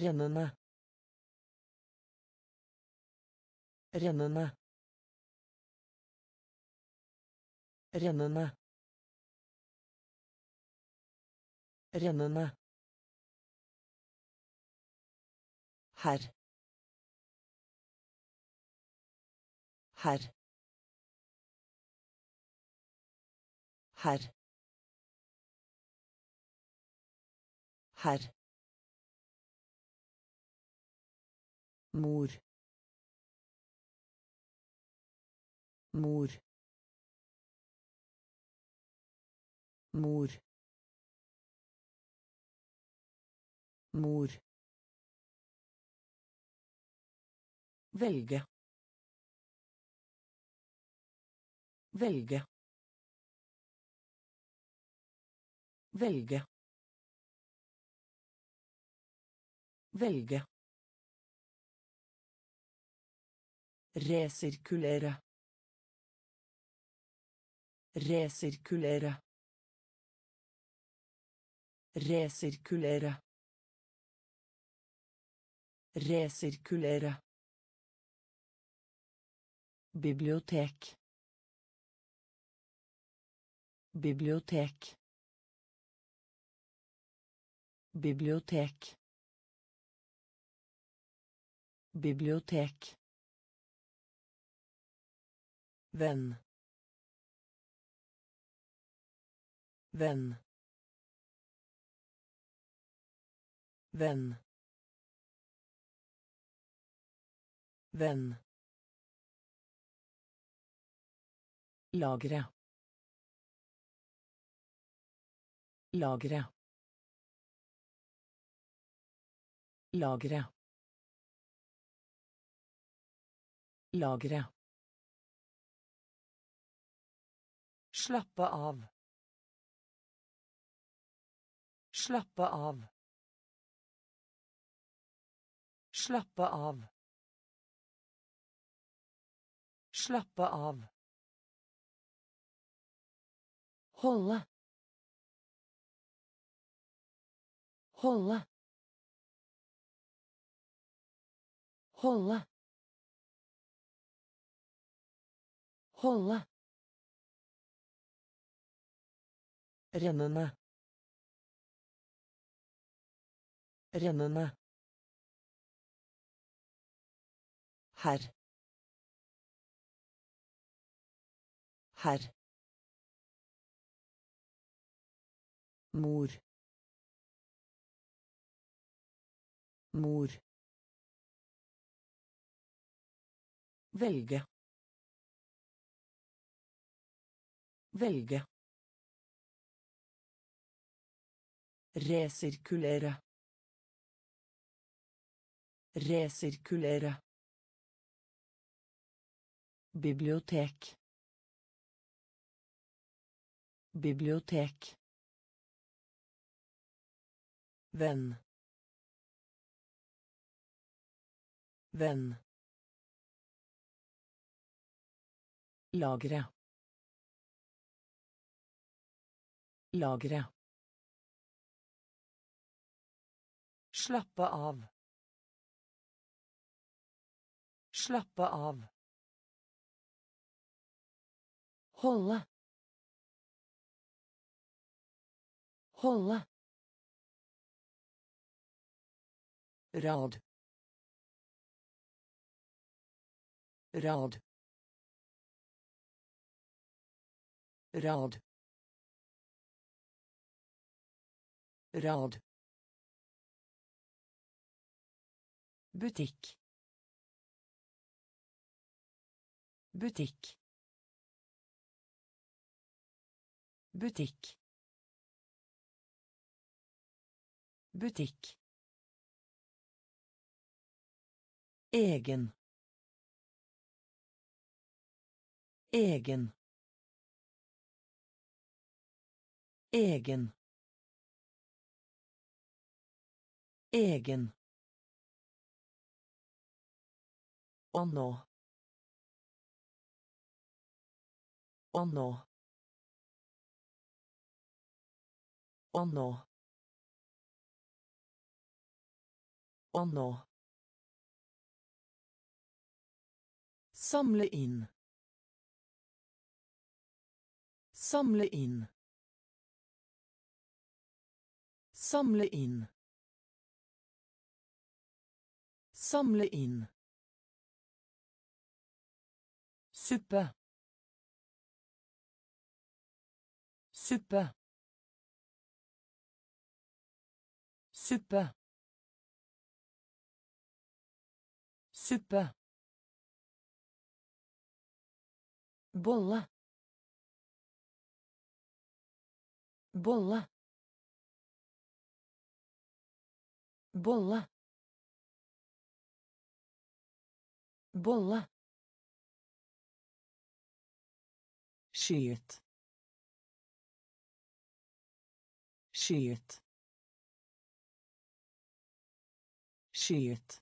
rennende rennende rennende rennende herr herr herr herr mor. Mor. Mor. Mor. Velge. Velge. Velge. Velge Resirkulere. Resirkulere. Resirkulere. Resirkulere. Bibliotek. Bibliotek. Bibliotek. Bibliotek. Venn. Venn. Venn. Venn. Lagre. Lagre. Lagre. Lagre. Slappe av. Slappe av. Slappe av. Slappe av. Holde. Holde. Holde. Holde. Rennende. Rennende. Herr. Herr. Mor. Mor. Velge. Velge. Resirkulere. Resirkulere. Bibliotek. Bibliotek. Venn. Venn. Lagre. Lagre. Slappe av. Slappe av. Holde. Holde. Rad. Rad. Rad. Rad. Butikk. Butikk. Butikk. Butikk. Egen. Egen. Egen. Egen. Og nå. Og nå. Og nå. Å nå. Samle inn. Samle inn. Samle inn. Samle inn. Suppe. Suppe. Suppe. Suppe. Bolle. Bolle. Bolle. Bolle. Skjut. Skjut. Skjut.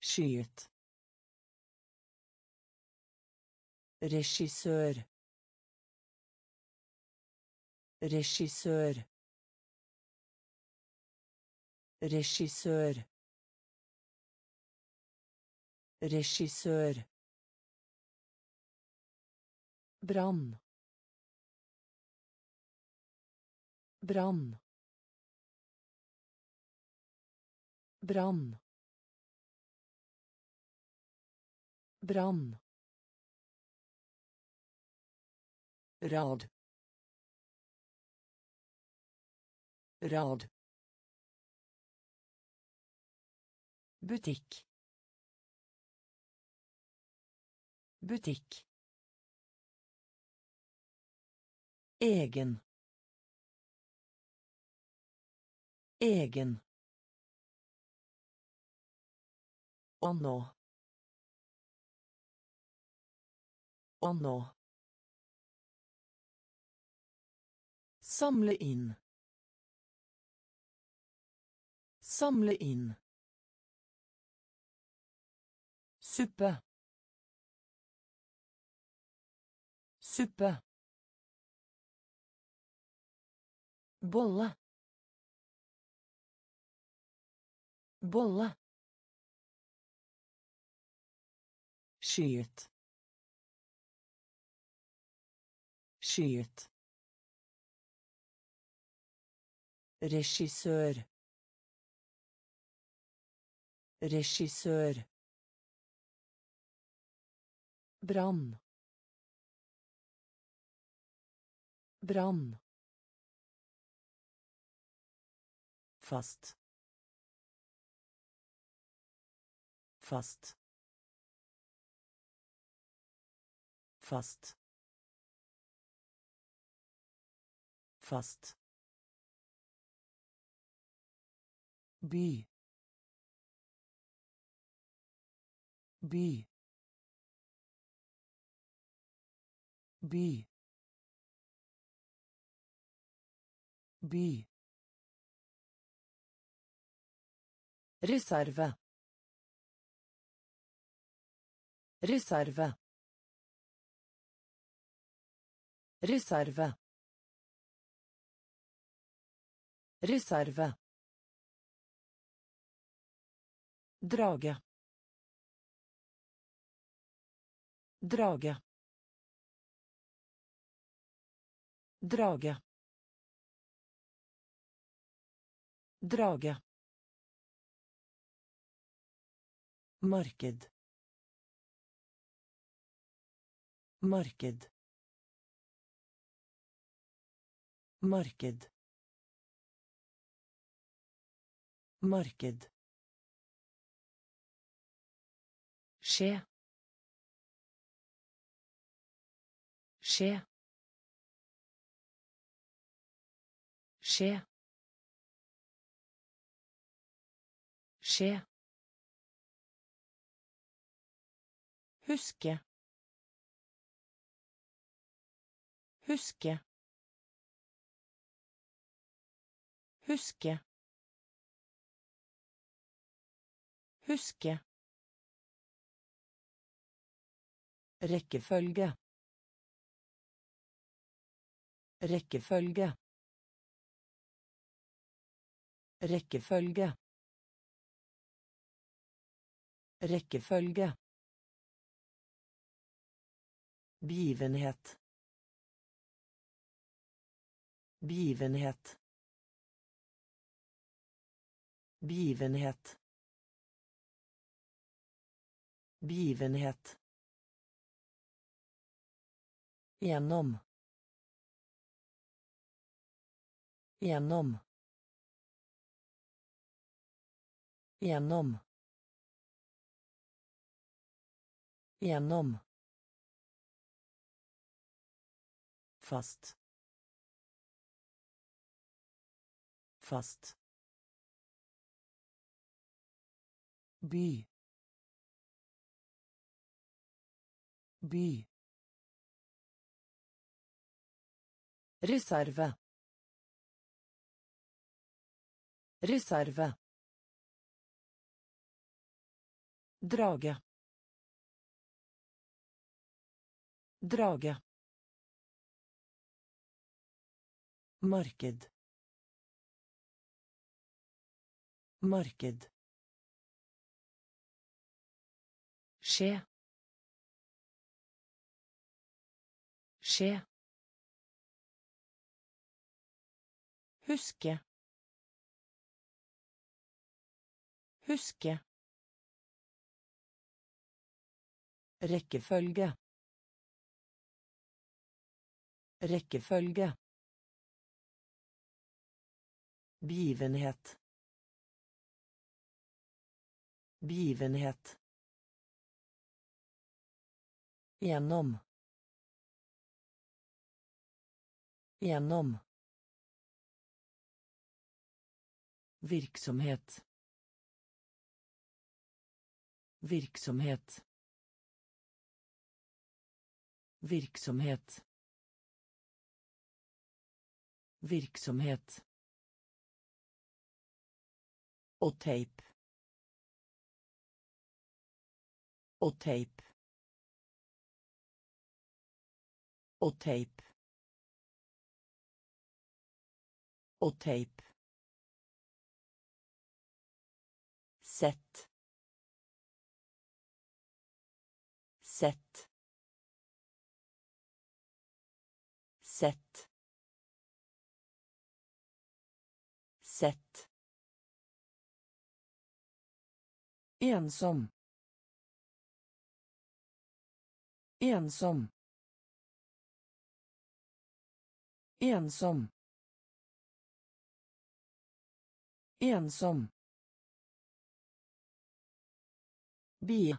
Skjut. Regissør. Regissør. Regissør. Regissør. Brann. Brann. Brann. Brann. Rad. Rad. Butikk. Butikk. Egen. Egen. Å nå. Å nå. Samle inn. Samle inn. Suppe. Suppe. Bolle. Bolle. Skyet. Skyet. Regissør. Regissør. Brann. Brann. Fast. Fast. Fast. Fast. by by by by Reserve. Reserve. Reserve. Reserve. Drage. Drage. Drage. Drage. Marked. Marked. Marked. Marked. Skje. Skje. Skje. Skje. Huske. Huske. Huske. Huske. Rekkefølge. Rekkefølge. Rekkefølge. Rekkefølge. Begivenhet. Begivenhet. Begivenhet. Begivenhet. Gjennom. Gjennom. Gjennom. Gjennom. Fast. Fast. By by reserve. Reserve. Drage. Drage Marked. Marked. Skje. Skje. Huske. Huske. Rekkefølge. Rekkefølge. Begivenhet. Begivenhet. Gjennom. Gjennom. Virksomhet. Virksomhet. Virksomhet. Virksomhet. Og teip. Og teip. Og teip. Og teip. Sett. Sett. Sett. Sett. Ensom. Ensom. Ensom. Ensom. Bie.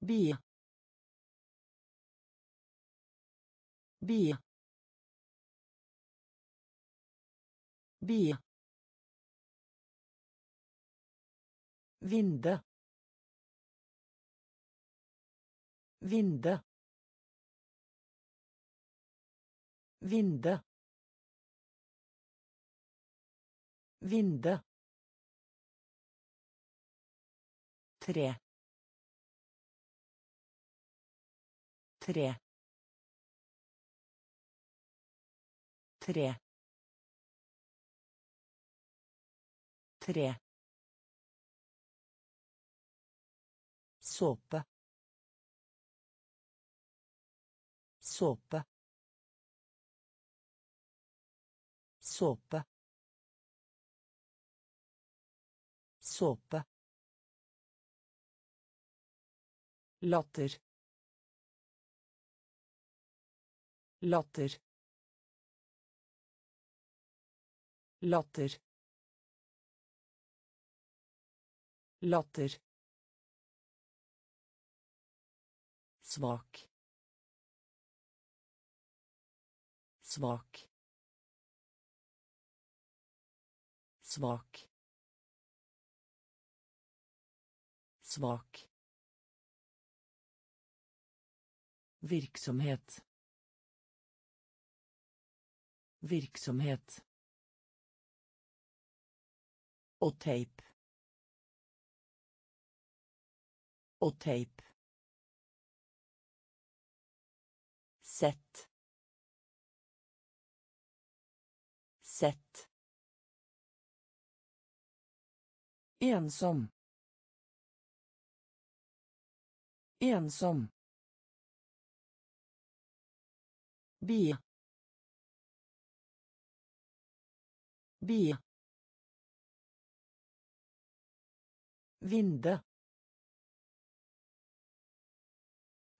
Bie. Bie. Bi. Vinde. Vinde. Vinde. Vinde. Tre. Tre. Tre. Tre. Såpe. Såpe. Såpe. Såpe. Latter. Latter. Latter. Latter svak. Svak. Svak. Svak. Virksomhet. Virksomhet. Og teip. Og teip Sett. Sett. Ensom. Ensom. Bie. Bie. Vinde.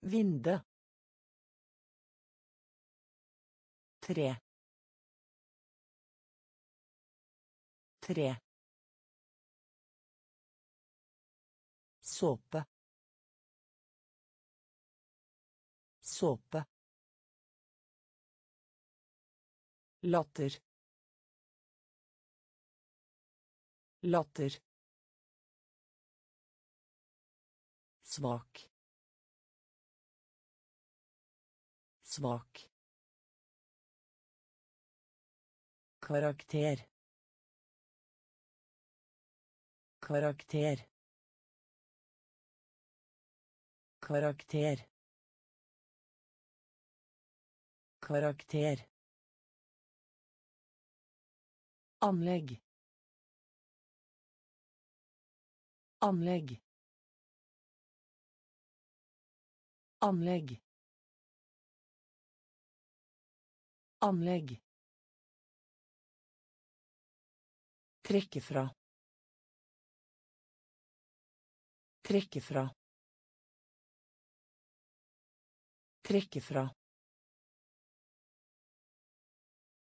Vinde. Tre. Tre. Såpe. Såpe. Latter. Latter. Svak. Svak. Karakter. Karakter. Karakter. Karakter. Anlegg. Anlegg. Anlegg. Anlegg. Trykki frá. Trykki frá. Trykki frá.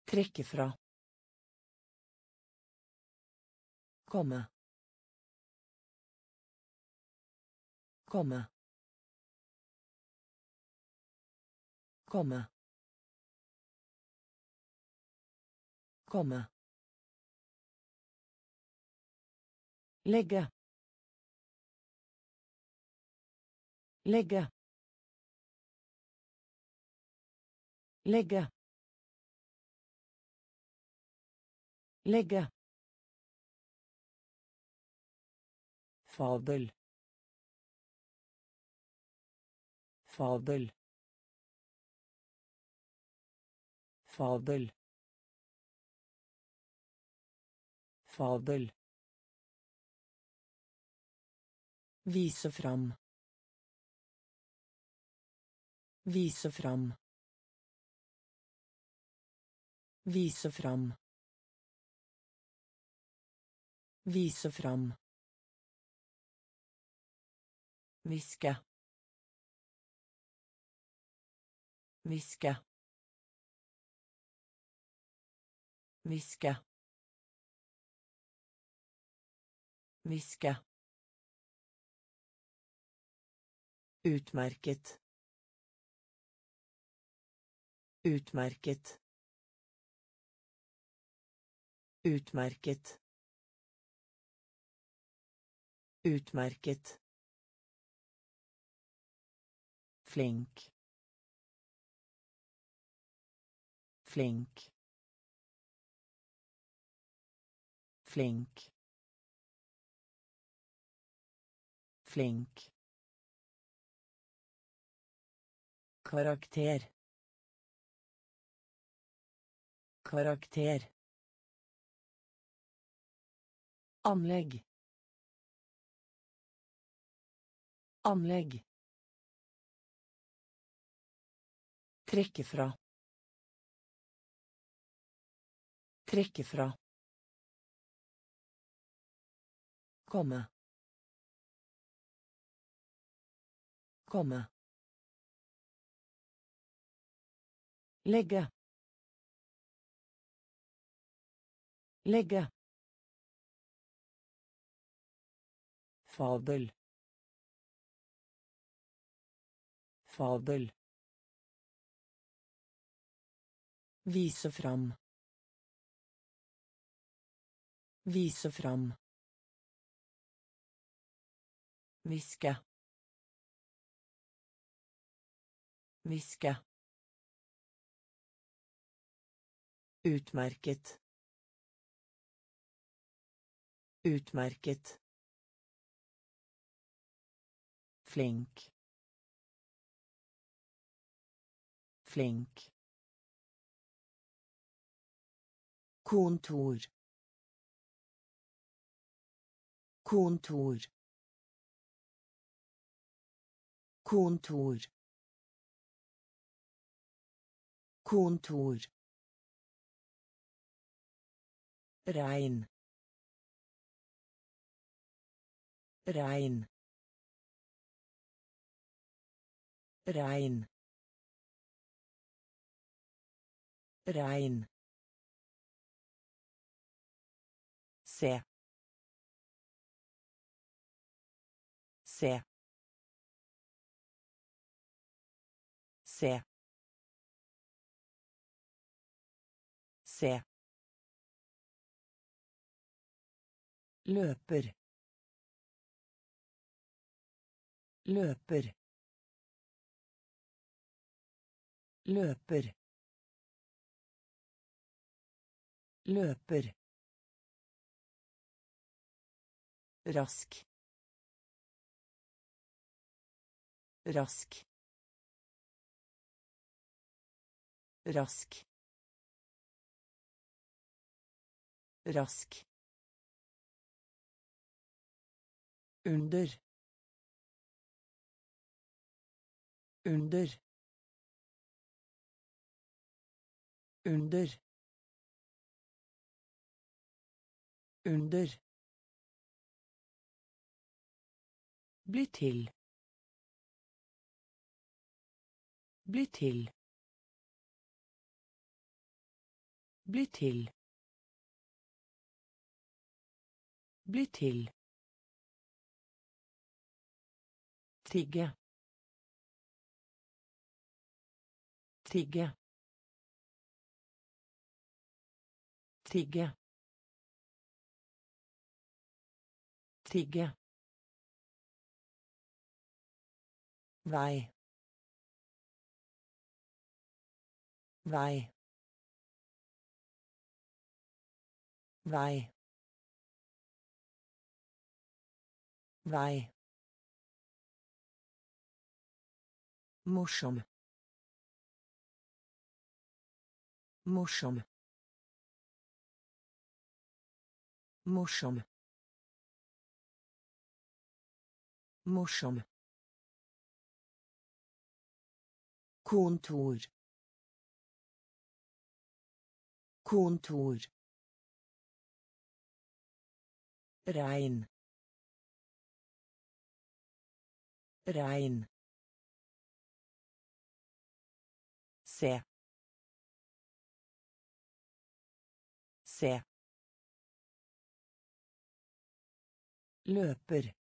Trykki frá. Koma. Koma. Koma. Koma. Legge. Legge. Legge. Legge. Fabel. Fabel. Fabel. Fabel. Vise fram. Vise fram. Vise fram. Vise fram. Hviske. Hviske. Hviske. Hviske. Utmerket. Utmerket. Utmerket. Utmerket. Flink. Flink. Flink. Flink. Karakter. Karakter. Anlegg. Anlegg. Trekke fra. Trekke fra. Komme. Komme. Legge. Legge. Fabel. Fabel. Vise fram. Vise fram. Hviske. Hviske. Utmerket. Utmerket. Flink. Flink. kontor kontor kontor kontor regn. Regn. Regn. Regn. Se. Se. Se. Se løper. Løper. Løper. Løper. Rask. Rask. Rask. Rask under. Under. Under. Under. Bli til. Bli til. Bli til. Bli til Tigge. Tigge. Tigge. Tigge. Vei. Vei. Vei. Vei. Morsom. Morsom. Morsom. Morsom. Kontor. Kontor. Regn. Regn. Se. Se. Løper.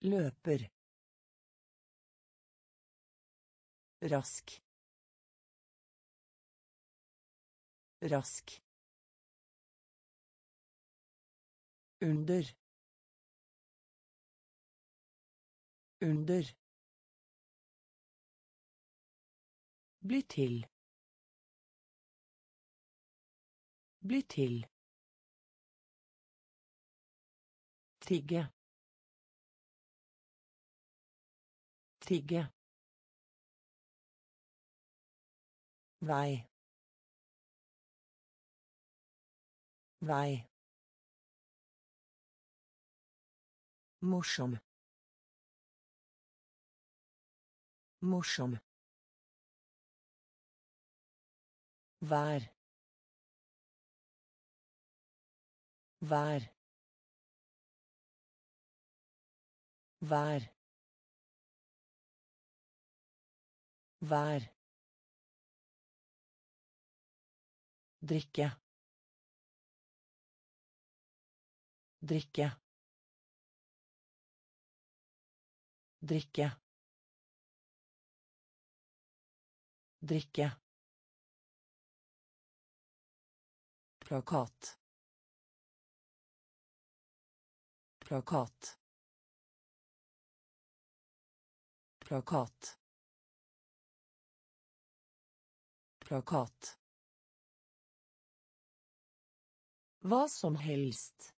Løper. Rask. Rask. Under. Under. Bli til. Bli til. Tigge. Tigge. Vei. Vei. Morsom. Morsom. Vær. Vær. Vær. Vær. drikke drikke drikke drikke plakat. Plakat. Plakat. Plakat. Hva som helst.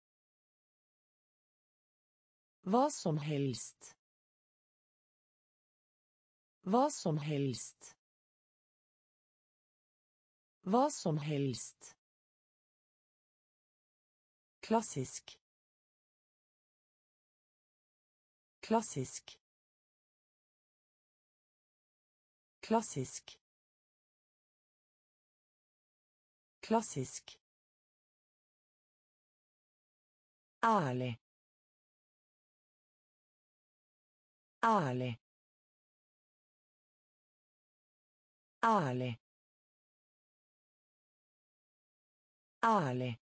Hva som helst. Hva som helst. Hva som helst. Klassisk. Klassisk. Klassisk. Klassisk. Ale. Ale. Ale. Ale.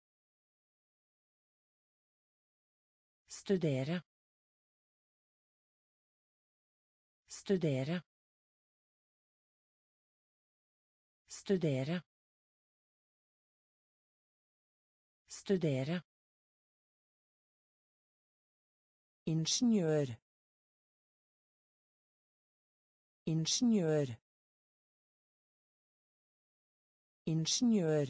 Studere. Studere. Studere. Studere. Ingeniør. Ingeniør. Ingeniør.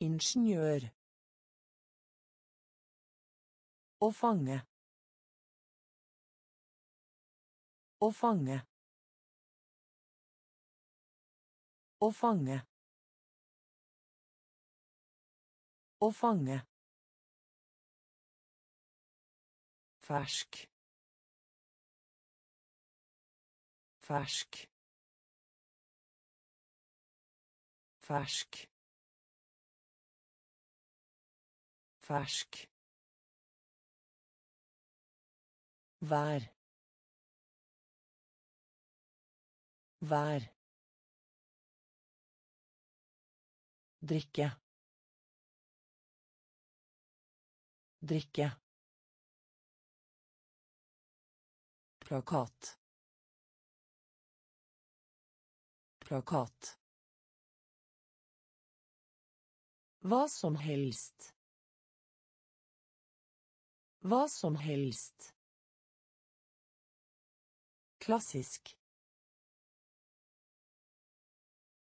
Ingeniør. Å fange. Å fange. Å fange. Å fange. Fersk. Fersk. Fersk. Fersk. Vær. Vær. Drikke. Drikke. Plakat. Plakat. Hva som helst. Hva som helst. Klassisk.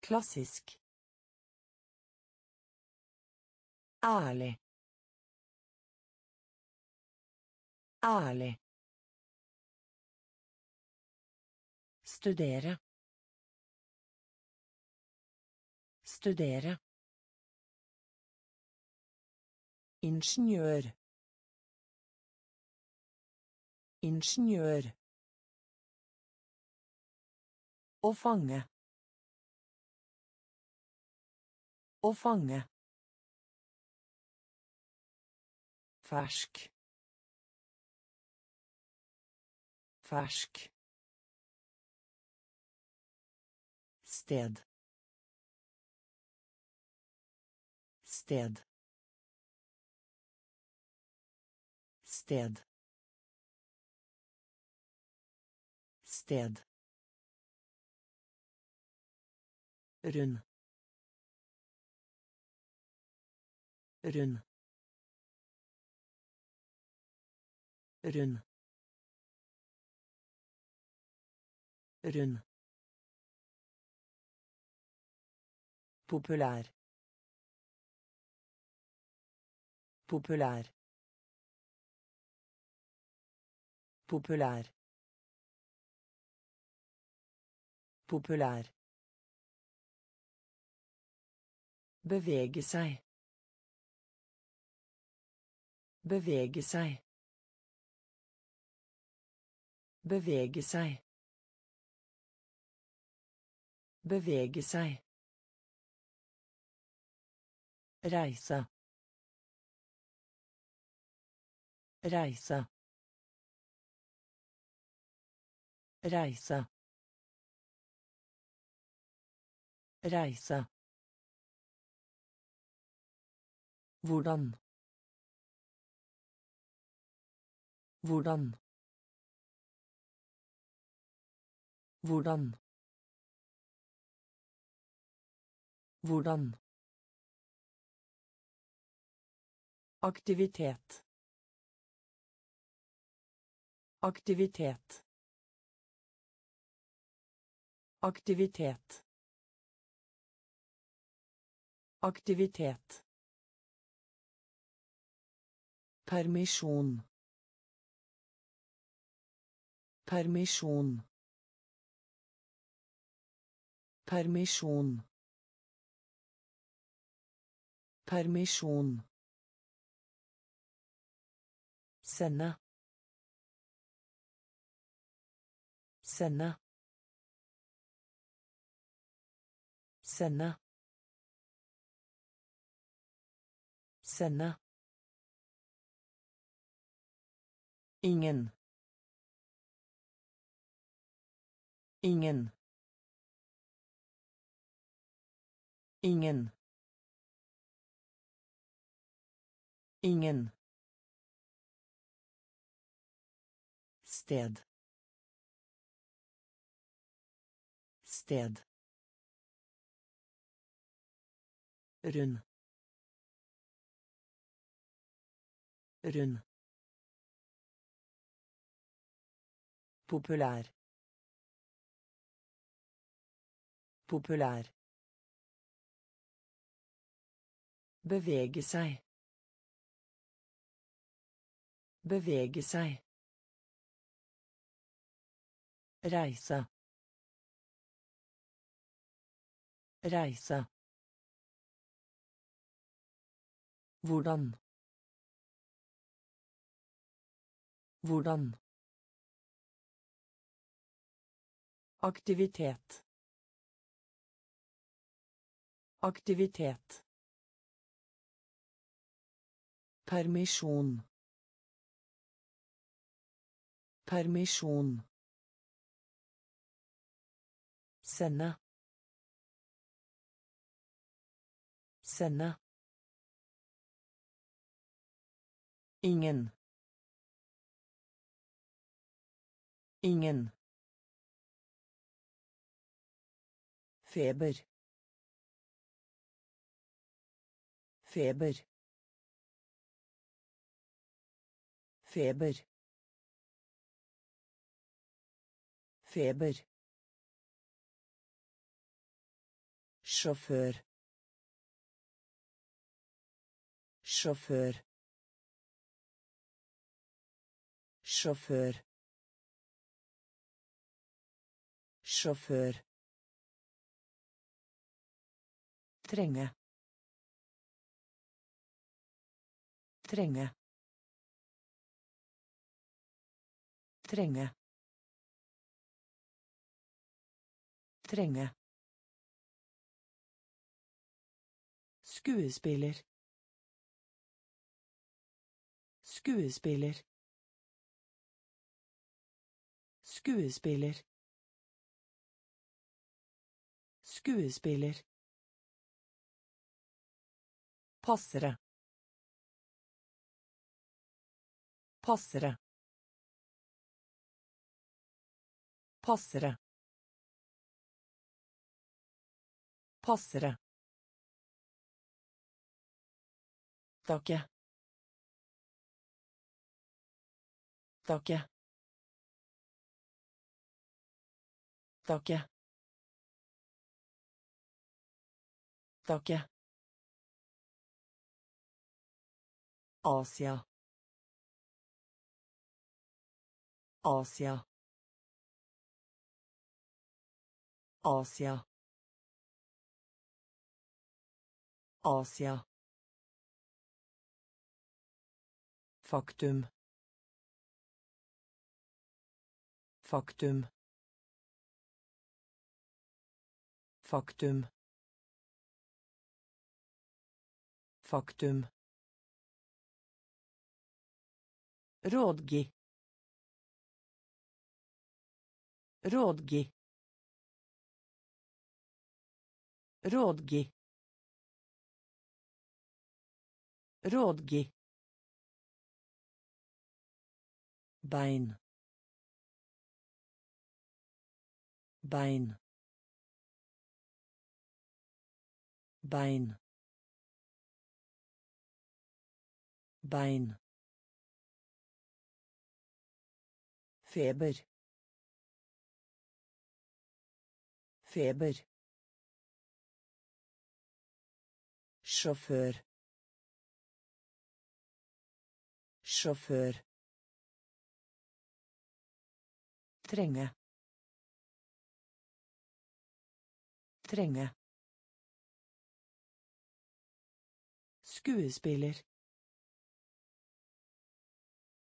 Klassisk. Ærlig. Ærlig. Studere. Studere. Ingeniør. Ingeniør. Å fange. Å fange. Fersk. Fersk. sted sted sted sted rund rund rund rund Populær. Populær. Populær. Populær. Bevege seg. Bevege seg. Bevege seg. Bevege seg. Reise. Reise. Reise. Reise. Hvordan. Hvordan. Hvordan. Hvordan. Aktivitet. Aktivitet. Aktivitet. Aktivitet. Permisjon. Permisjon. Permisjon. Permisjon. Sende. Sende. Sende. Sende. Ingen. Ingen. Ingen. Ingen. Sted. Sted. Rund. Rund. Populær. Populær. Bevege seg. Bevege seg. Reise. Reise. Hvordan. Hvordan. Aktivitet. Aktivitet. Permisjon. Permisjon. Sende. Sende. Ingen. Ingen. Feber. Feber. Feber. Feber. Sjåfør. Sjåfør. Sjåfør. Sjåfør. Trenge. Trenge. Trenge. Trenge. Skuespiller. Skuespiller. Skuespiller. Skuespiller. Passere. Passere. Passere. Passere. Takke. Takke. Takke. Takke. Asia. Asia. Asia. Asia. Faktum. Faktum. Faktum. Faktum. Rådgi. Rådgi. Rådgi. Rådgi. Bein. Bein. Bein. Bein. Feber. Feber. Sjåfør. Sjåfør. Trenge. Trenge. Skuespiller.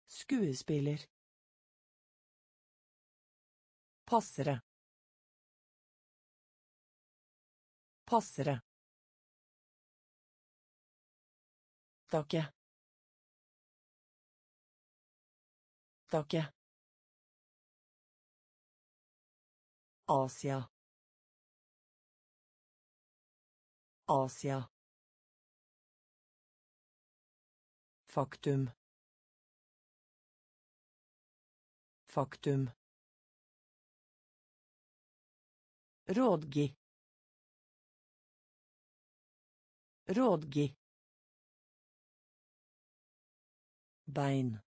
Skuespiller. Passere. Passere. Takke. Takke. Asia. Asia. Faktum. Faktum. Rådgi. Rådgi. Bein.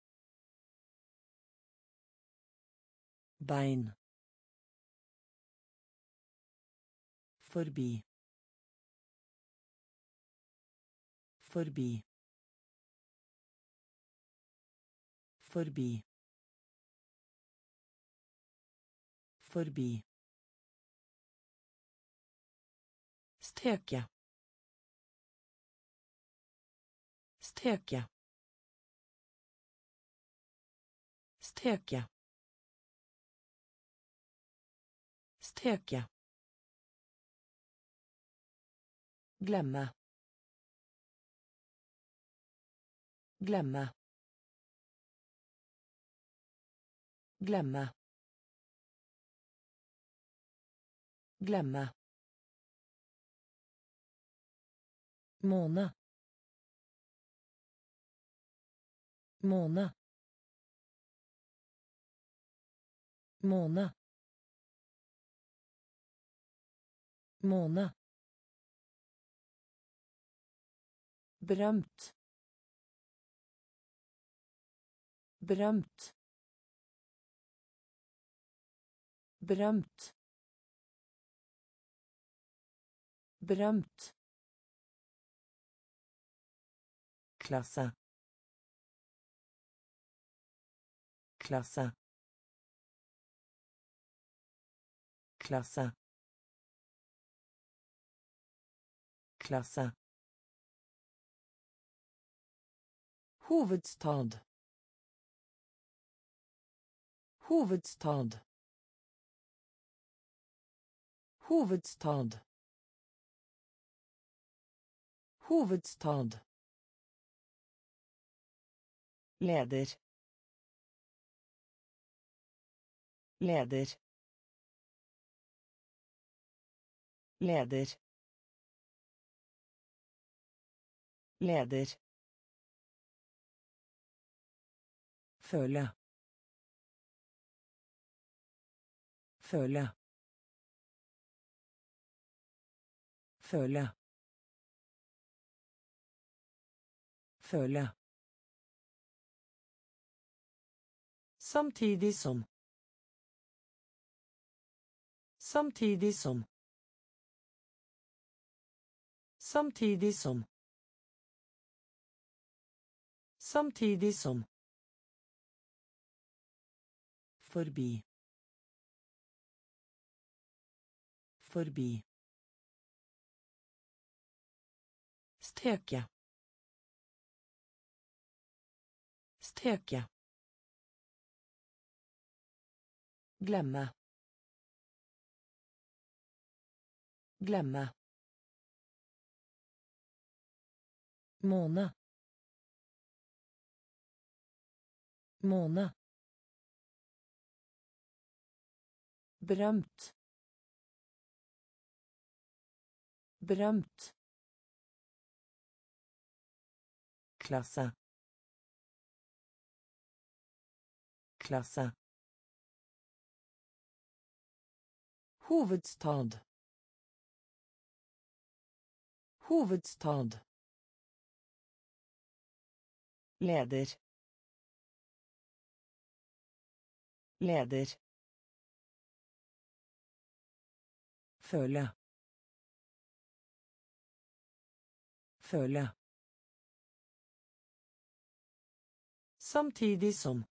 Bein. Forbi. Forbi. Forbi. Forbi. Steke. Steke. Steke. Steke. Glemme. Glemme. Glemme. Glemme. Måne. Måne. Måne. Måne. Berømt. Berømt. Berømt. Berømt. Klasse klasse klasse klasse Hovedstad. Hovedstad. Hovedstad. Hovedstad. Leder. Leder. Leder. Leder. Føle. Føle. Føle. Føle. Samtidig som. Samtidig som. Samtidig som. Samtidig som. Forbi. Forbi. Steke. Steke. Glemme. Glemme. Måne. Måne. Berømt. Berømt. klasse klasse Hovedstad. Hovedstad. Leder. Leder. Føle. Føle. Samtidig som.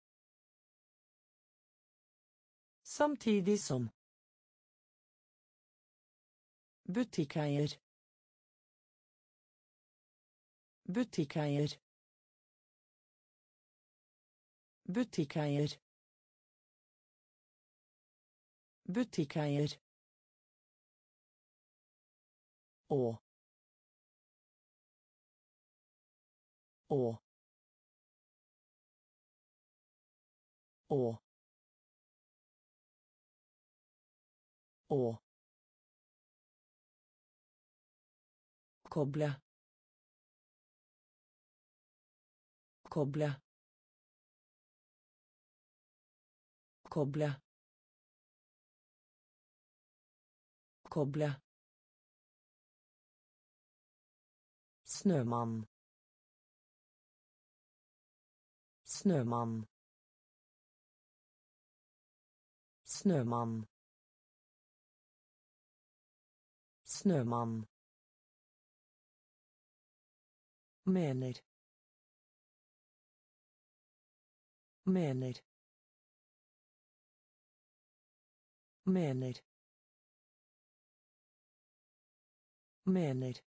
Samtidig som. Butikkeier. Butikkeier. Butikkeier. Butikkeier. Å. Å. Å. Å. Koble. Koble. Koble. Koble. Snømann. Snømann. Snømann. Snømann. Mener. Mener. Mener. Mener.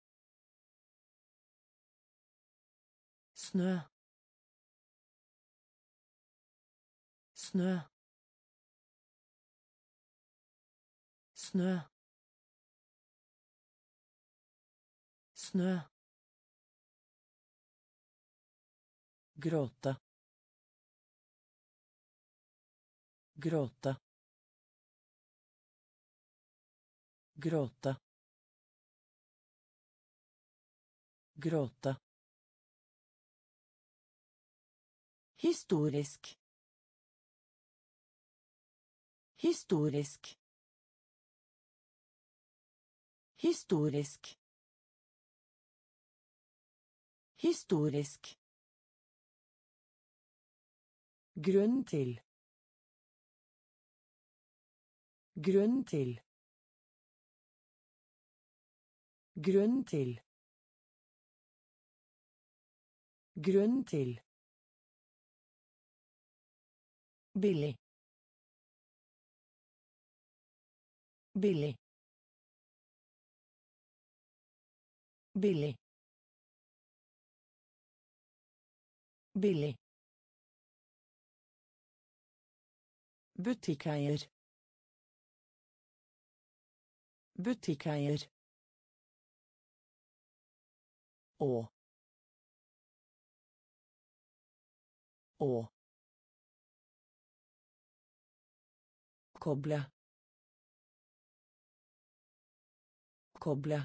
Snø. Snø. Snø. Snø. Gråte. Gråte. Gråte. Gråte. Historisk. Historisk. Historisk. Historisk. Grunn til. Grunn til. Grunn til. Grunn til. Billig. Billig. Billig. Billig. Butikkeier. Butikkeier. Å. Å. Koble. Koble.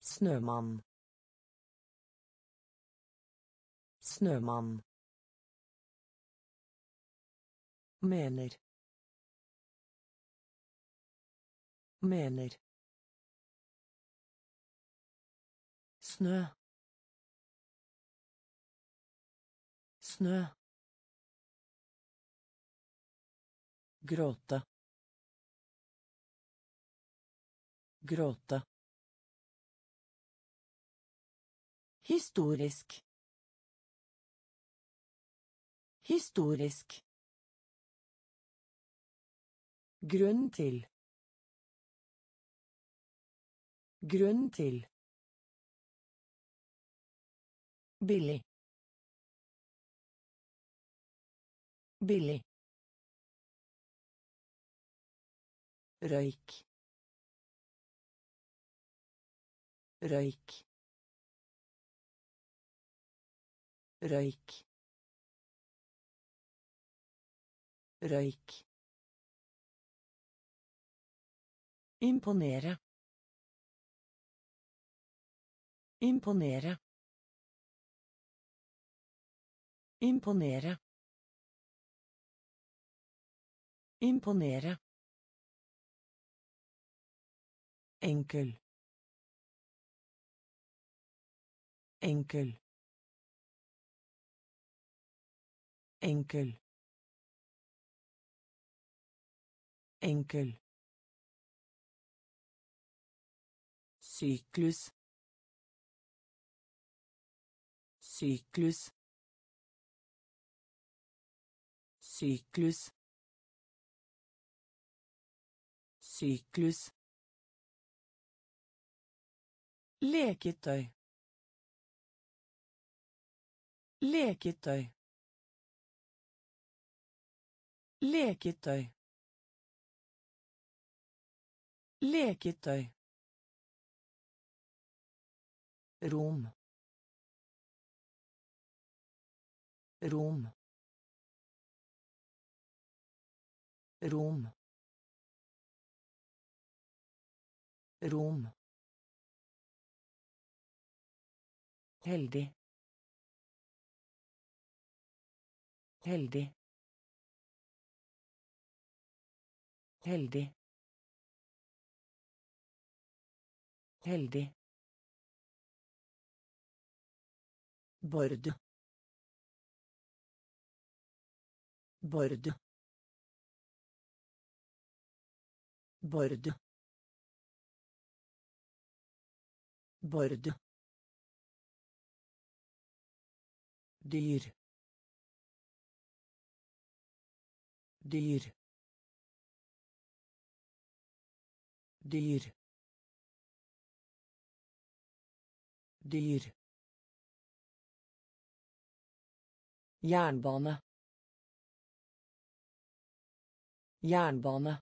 Snømann. Snømann. Mener. Mener. Snø. Snø. Gråte. Gråte. Historisk. Historisk. Grunn til. Grunn til. Billig. Billig. Røyk. Røyk. Røyk. Røyk. Imponere. Imponere. Imponere. Imponere. Enkel. Enkel. Enkel. Enkel. Syklus. Syklus. Syklus. Syklus. Leketøy. Leketøy. Leketøy. Leketøy. Rom. Rom. Rom. Rom. Heldig. Heldig. Heldig. Heldig. Bordu. Bordu. Bordu. Bordu. Dyr. Dyr. Dyr. Dyr. Jernbane. Jernbane.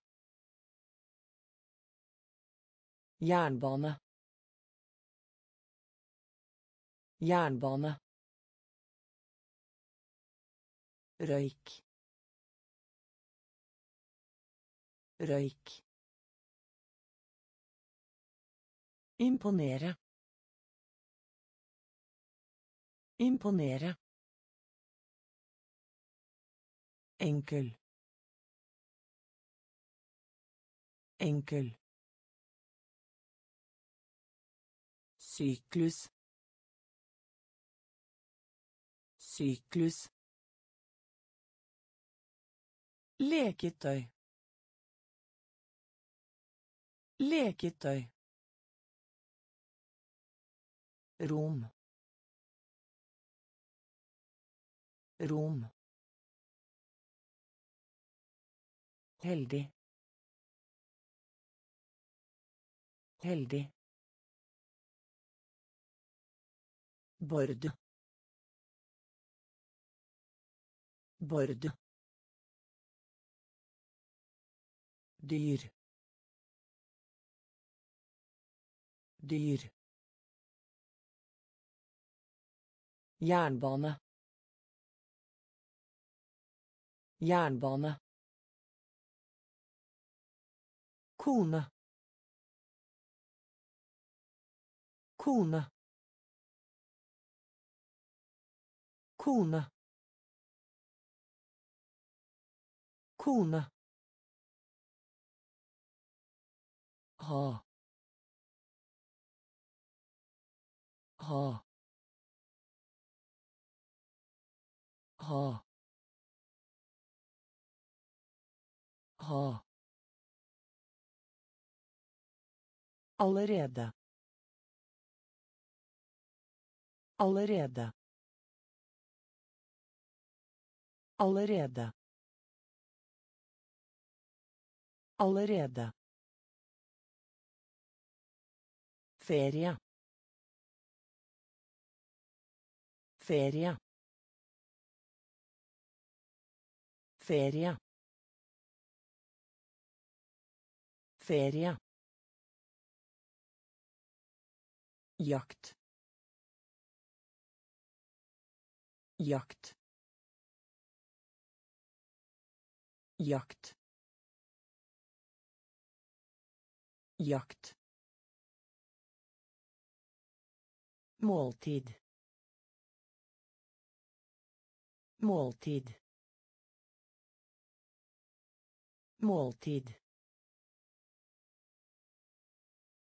Jernbane. Jernbane. Røyk. Røyk. Imponere. Imponere enkel enkel syklus syklus Leketøy. Leketøy. Rom. Rom. Heldig. Heldig. Bord. Bord. dyr dyr jernbane jernbane Cuna Cuna Cuna Kona. Ha. Ha. Ha. Ha. Allerede allerede allerede allerede Ferie. Ferie. Ferie. Ferie. Jakt. Jakt. Jakt. Jakt. Måltid. Måltid. Måltid.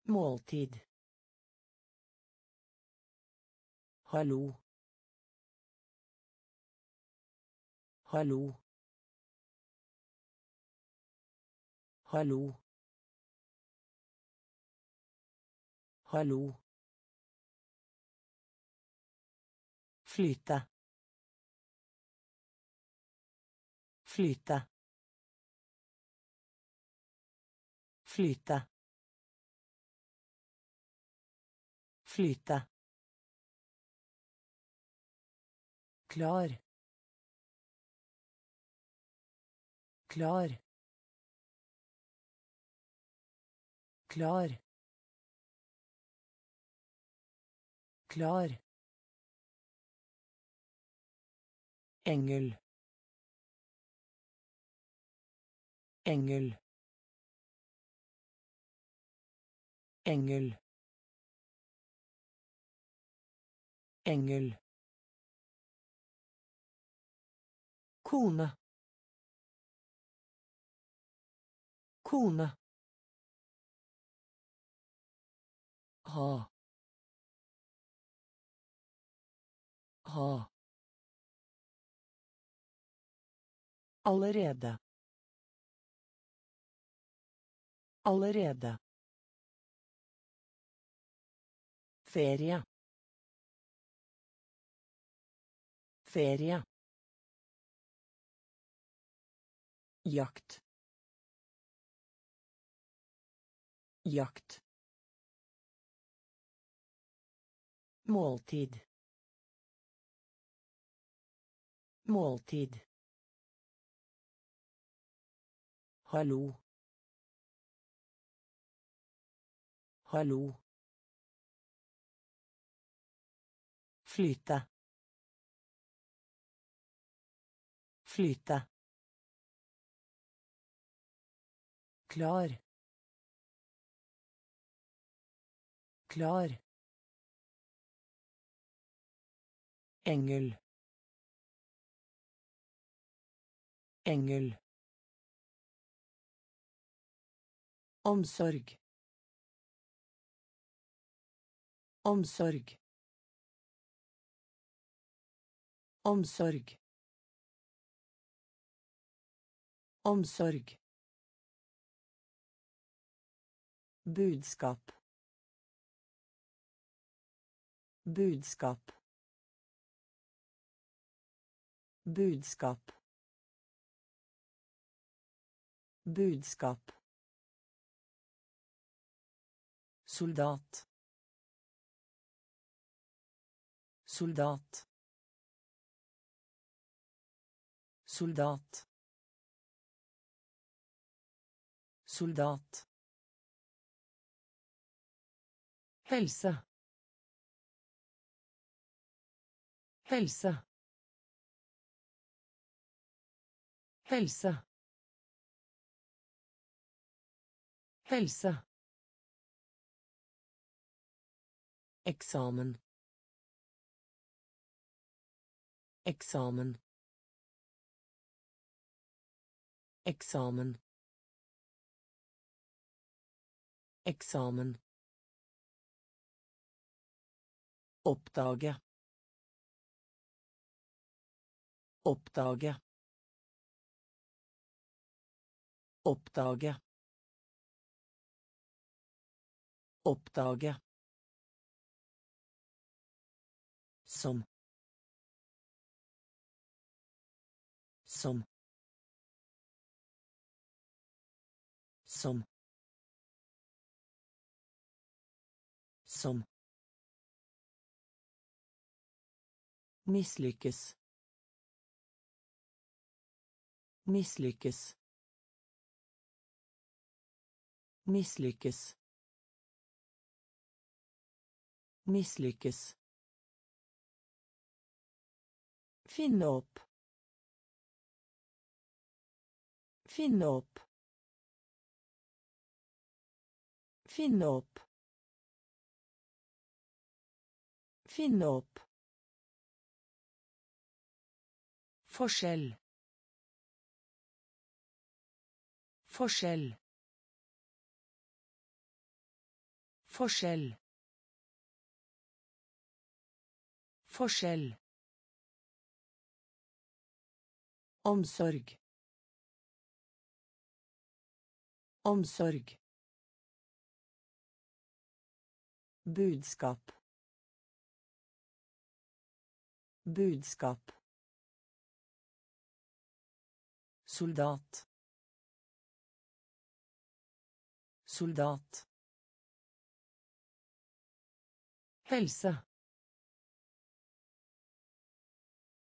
Måltid. Hallo. Hallo. Hallo. Hallo. Flyte. Flyte. Flyte. Flyte. Klar. Klar. Klar. Klar. Engel. Engel. Engel. Engel. Kone. Kone. Ha. Ha. Allerede. Allerede. Ferie. Ferie. Jakt. Jakt. Måltid. Måltid. Hallo. Hallo. Flyte. Flyte. Klar. Klar. Engel. Engel. Omsorg. Omsorg. Omsorg. Omsorg. Budskap. Budskap. Budskap. Budskap. Soldat. Soldat. Soldat. Soldat. Helse. Helse. Helse. Helse. Eksamen. Eksamen. Eksamen. Eksamen. Oppdage. Oppdage. Oppdage. Oppdage. Som. Som. Som. Som. Misslyckes. Misslyckes. Misslyckes. Misslyckes. Finne opp. Finne opp. Finne opp. Finne opp. Forskjell. Forskjell. Forskjell. Forskjell. Omsorg. Omsorg. Budskap. Budskap. Soldat. Soldat. Helse.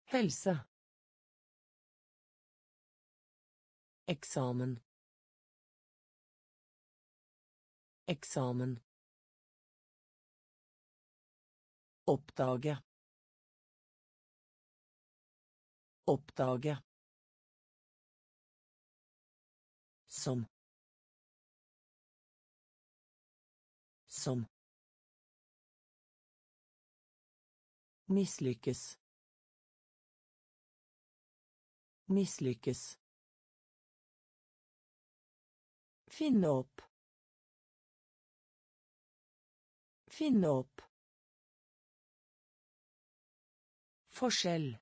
Helse. Eksamen. Eksamen. Oppdage. Oppdage. Som. Som. Mislykkes. Mislykkes. Finne opp. Finne opp. Forskjell.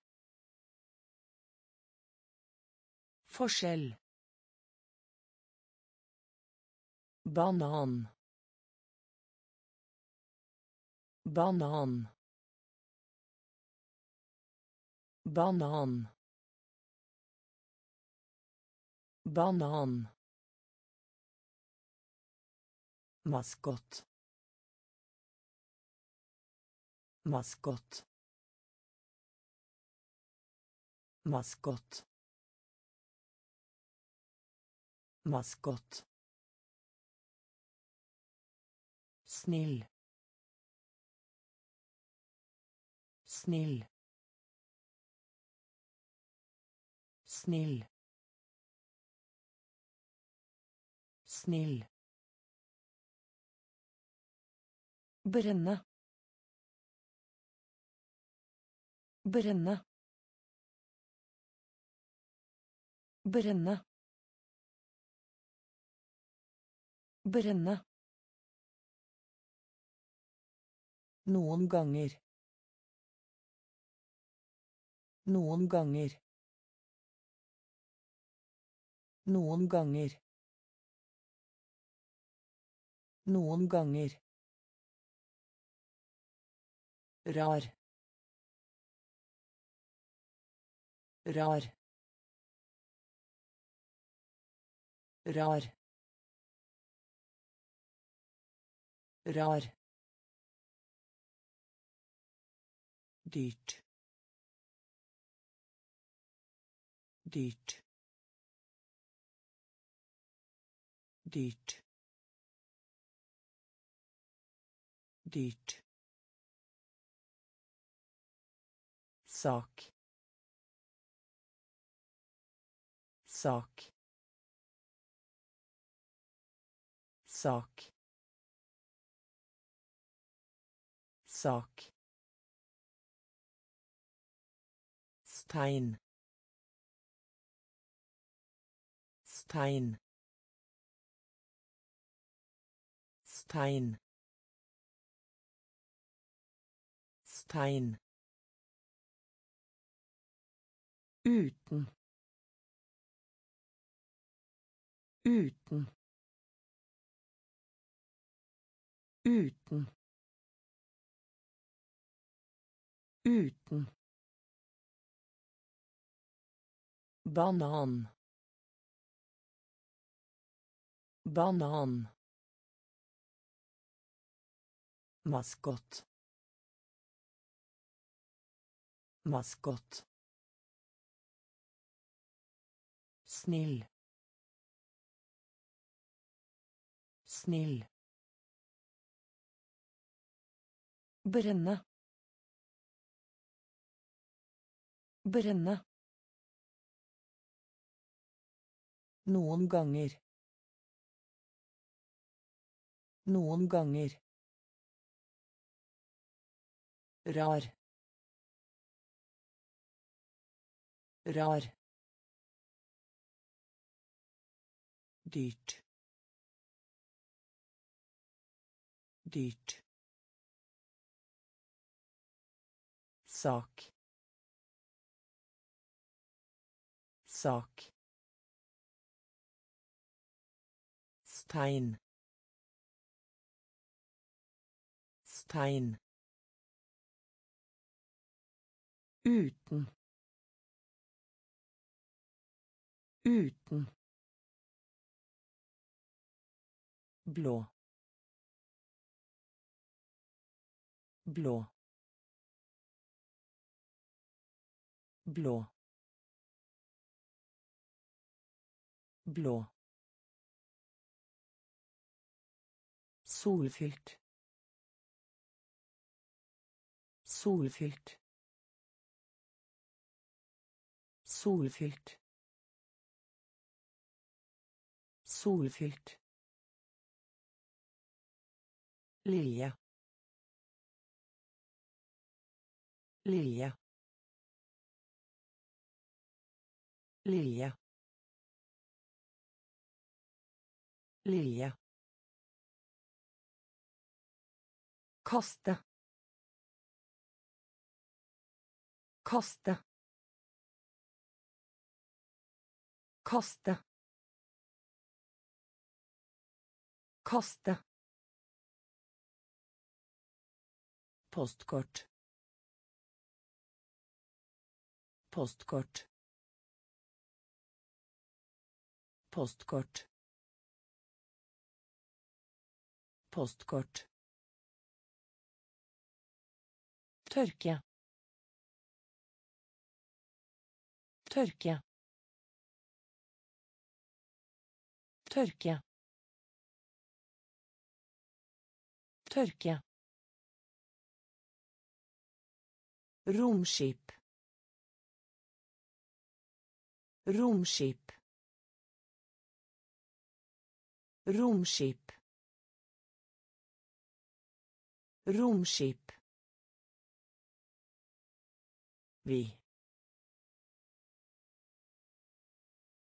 Forskjell. Banan. Banan. Banan. Banan. Maskott. Maskott. Maskott. Maskott. Snill. Snill. Snill. Snill. Brenne. Brenne. Brenne. Brenne. Noen ganger. Noen ganger. Noen ganger. Noen ganger. rar rar rar rar dyrt dyrt dyrt dyrt sak. Sak. Sak. Sak stein stein stein stein Uten. Uten. Uten. Uten. Banan. Banan. Maskott. Maskott. Snill. Snill. Brenne. Brenne. Noen ganger. Noen ganger. Rar. Rar. dyrt dyrt sak sak stein. Stein. Uten. Uten. Blå. Blå. Blå. Blå solfylt solfylt solfylt solfylt Lilje. Lilje. Lilje. Lilje. Kaste. Kaste. Kaste. Kaste. Postkort. Postkort. Postkort. Postkort. Tørke. Tørke. Tørke. Tørke. Romskip. Romskip. Romskip. Romskip. Vi.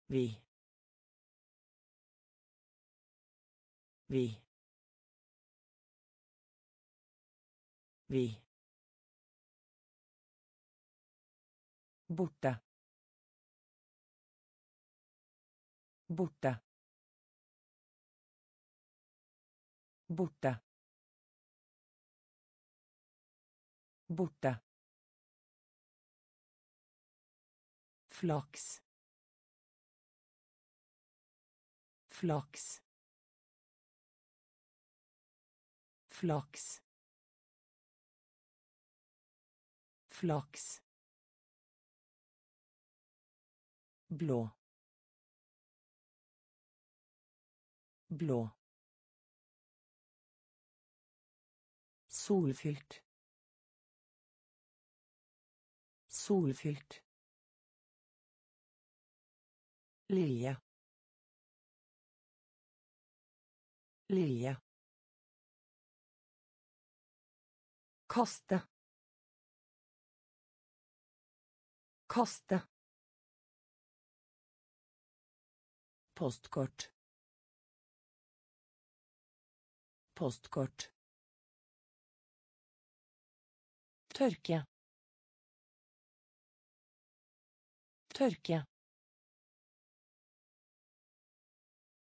Vi. Vi. Vi. Borte. Borte. Borte. Borte. Flaks. Flaks. Flaks. Flaks. blå blå solfylt solfylt Lilje. Lilje. Kaste. Kaste. Postkort. Postkort. Tørke. Tørke.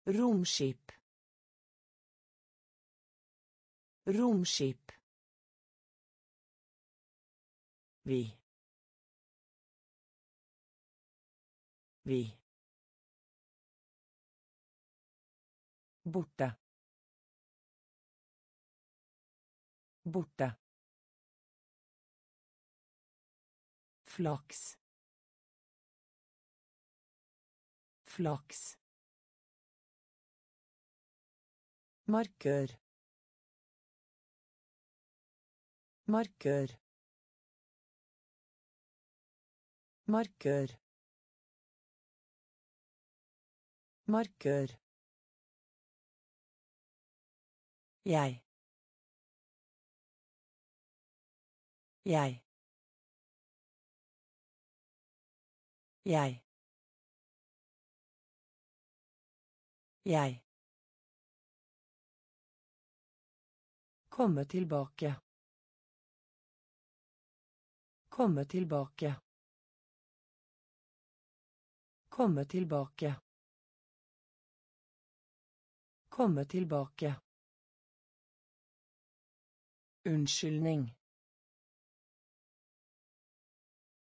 Romskip. Romskip. Vi. Vi. Borte. Borte. Flaks. Flaks. Markør. Markør. Markør. Markør. Jeg. Jeg. Jeg. Jeg. Komme tilbake. Komme tilbake. Komme tilbake. Komme tilbake. Unnskyldning.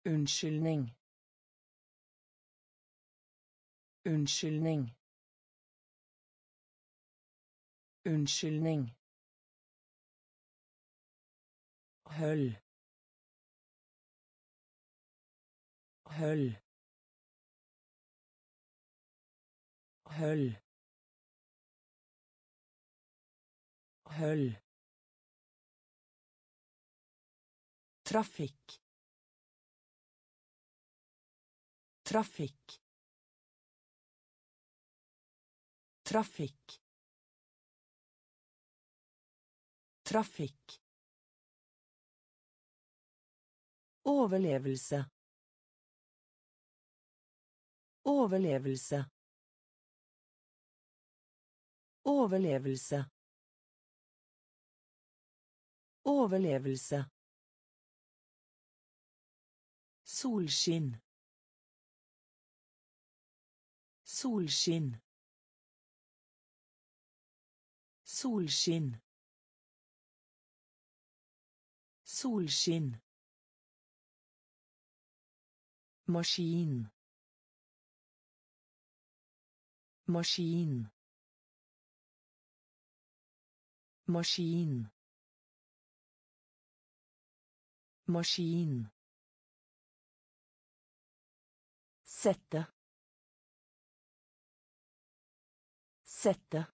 Unnskyldning. Unnskyldning. Unnskyldning. Høll. Høll. Høll. Høll. Trafikk. Trafikk. Trafikk. Trafikk. Overlevelse. Overlevelse. Overlevelse. Overlevelse. Solskinn. Solskinn. Solskinn. Solskinn. Maskin. Maskin. Maskin. Maskin. Sette. Sette.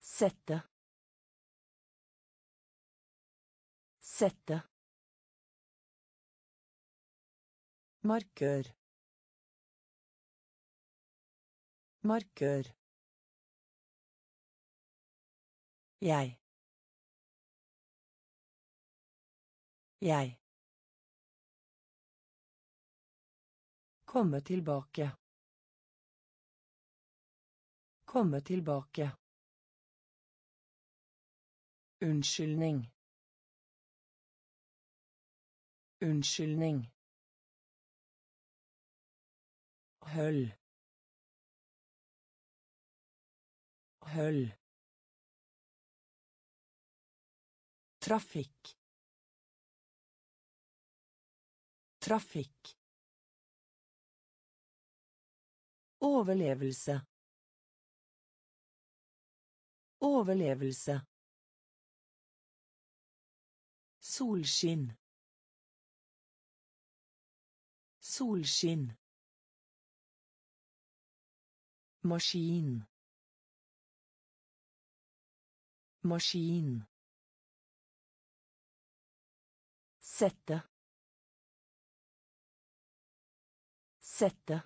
Sette. Sette. Markør. Markør. Jeg. Jeg. Komme tilbake. Komme tilbake. Unnskyldning. Unnskyldning. Høll. Høll. Trafikk. Trafikk. Overlevelse. Overlevelse. Solskinn. Solskinn. Maskin. Maskin. Sette. Sette.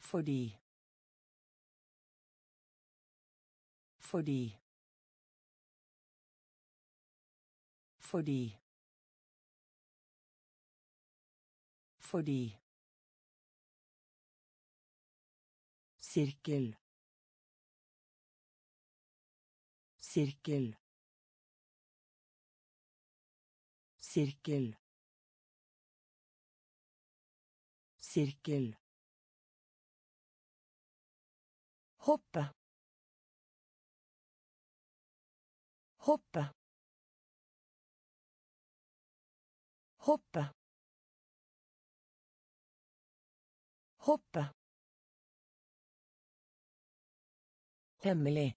Fordi. Fordi. Fordi. Fordi. Sirkel. Sirkel. Sirkel. Sirkel. Hoppe. Hoppe. Hoppe. Hoppe. Hemmelig.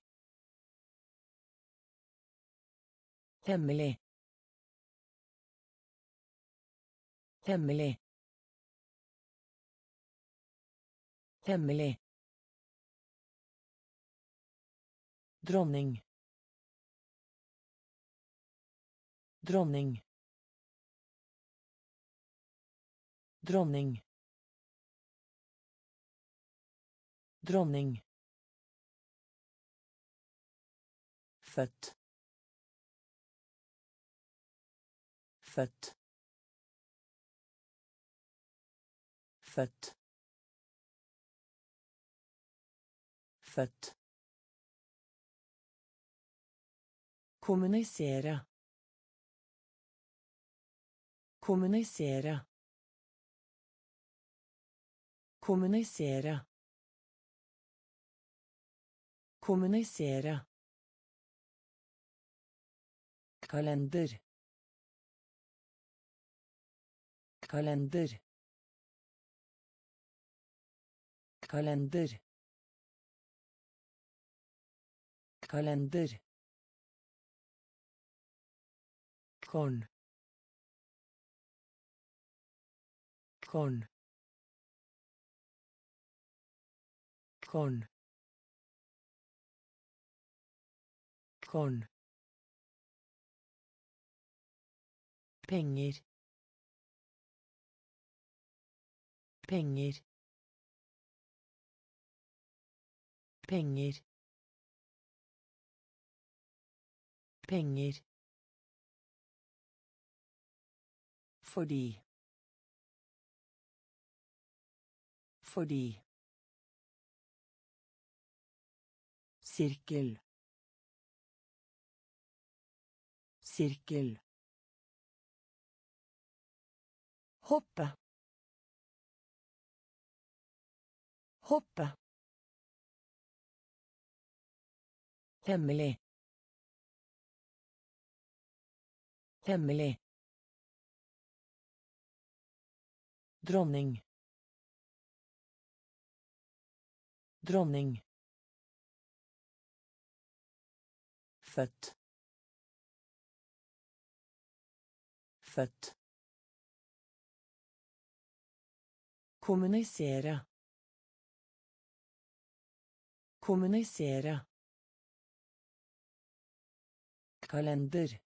Hemmelig. Hemmelig. Hemmelig. Dronning. Dronning. Dronning. Dronning. Født. Født. Født. Født. Kommunisere. Kommunisere. Kommunisere. Kommunisere. Kalender kalender kalender kalender. Korn korn korn korn penger. Penger. Penger. Penger. Fordi. Fordi. Sirkel. Sirkel hoppe. Hoppe. Hemmelig. Hemmelig. Dronning. Dronning. Født. Født kommunisere. Kommunisere. Kalender.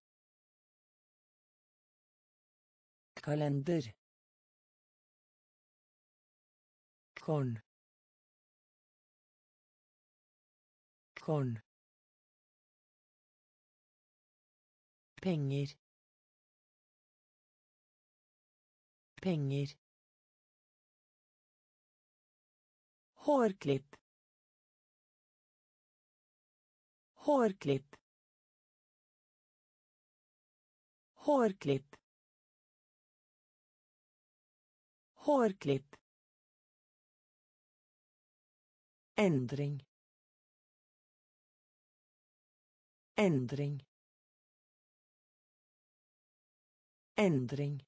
Kalender. Korn. Korn. Penger. Penger hårklipp. Hårklipp. Hårklipp. Hårklipp. Endring. Endring. Endring.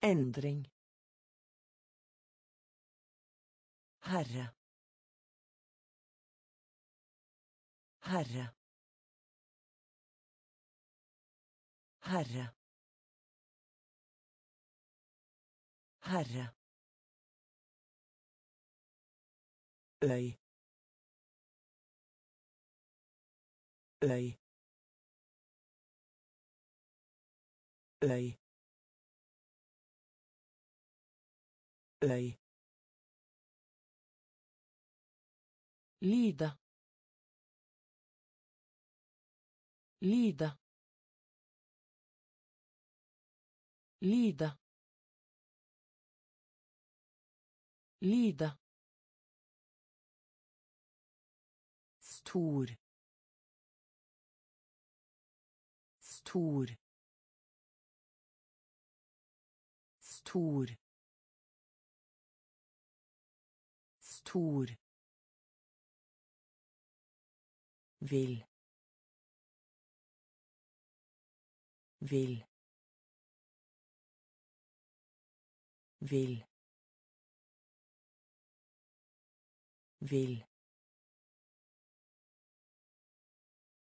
Endring Herre. Herre. Herre. Herre. øy øy øy øy Lide. Lide. Lide. Lide. Stor. Stor. Stor. Stor. Vil. Vil. Vil. Vil.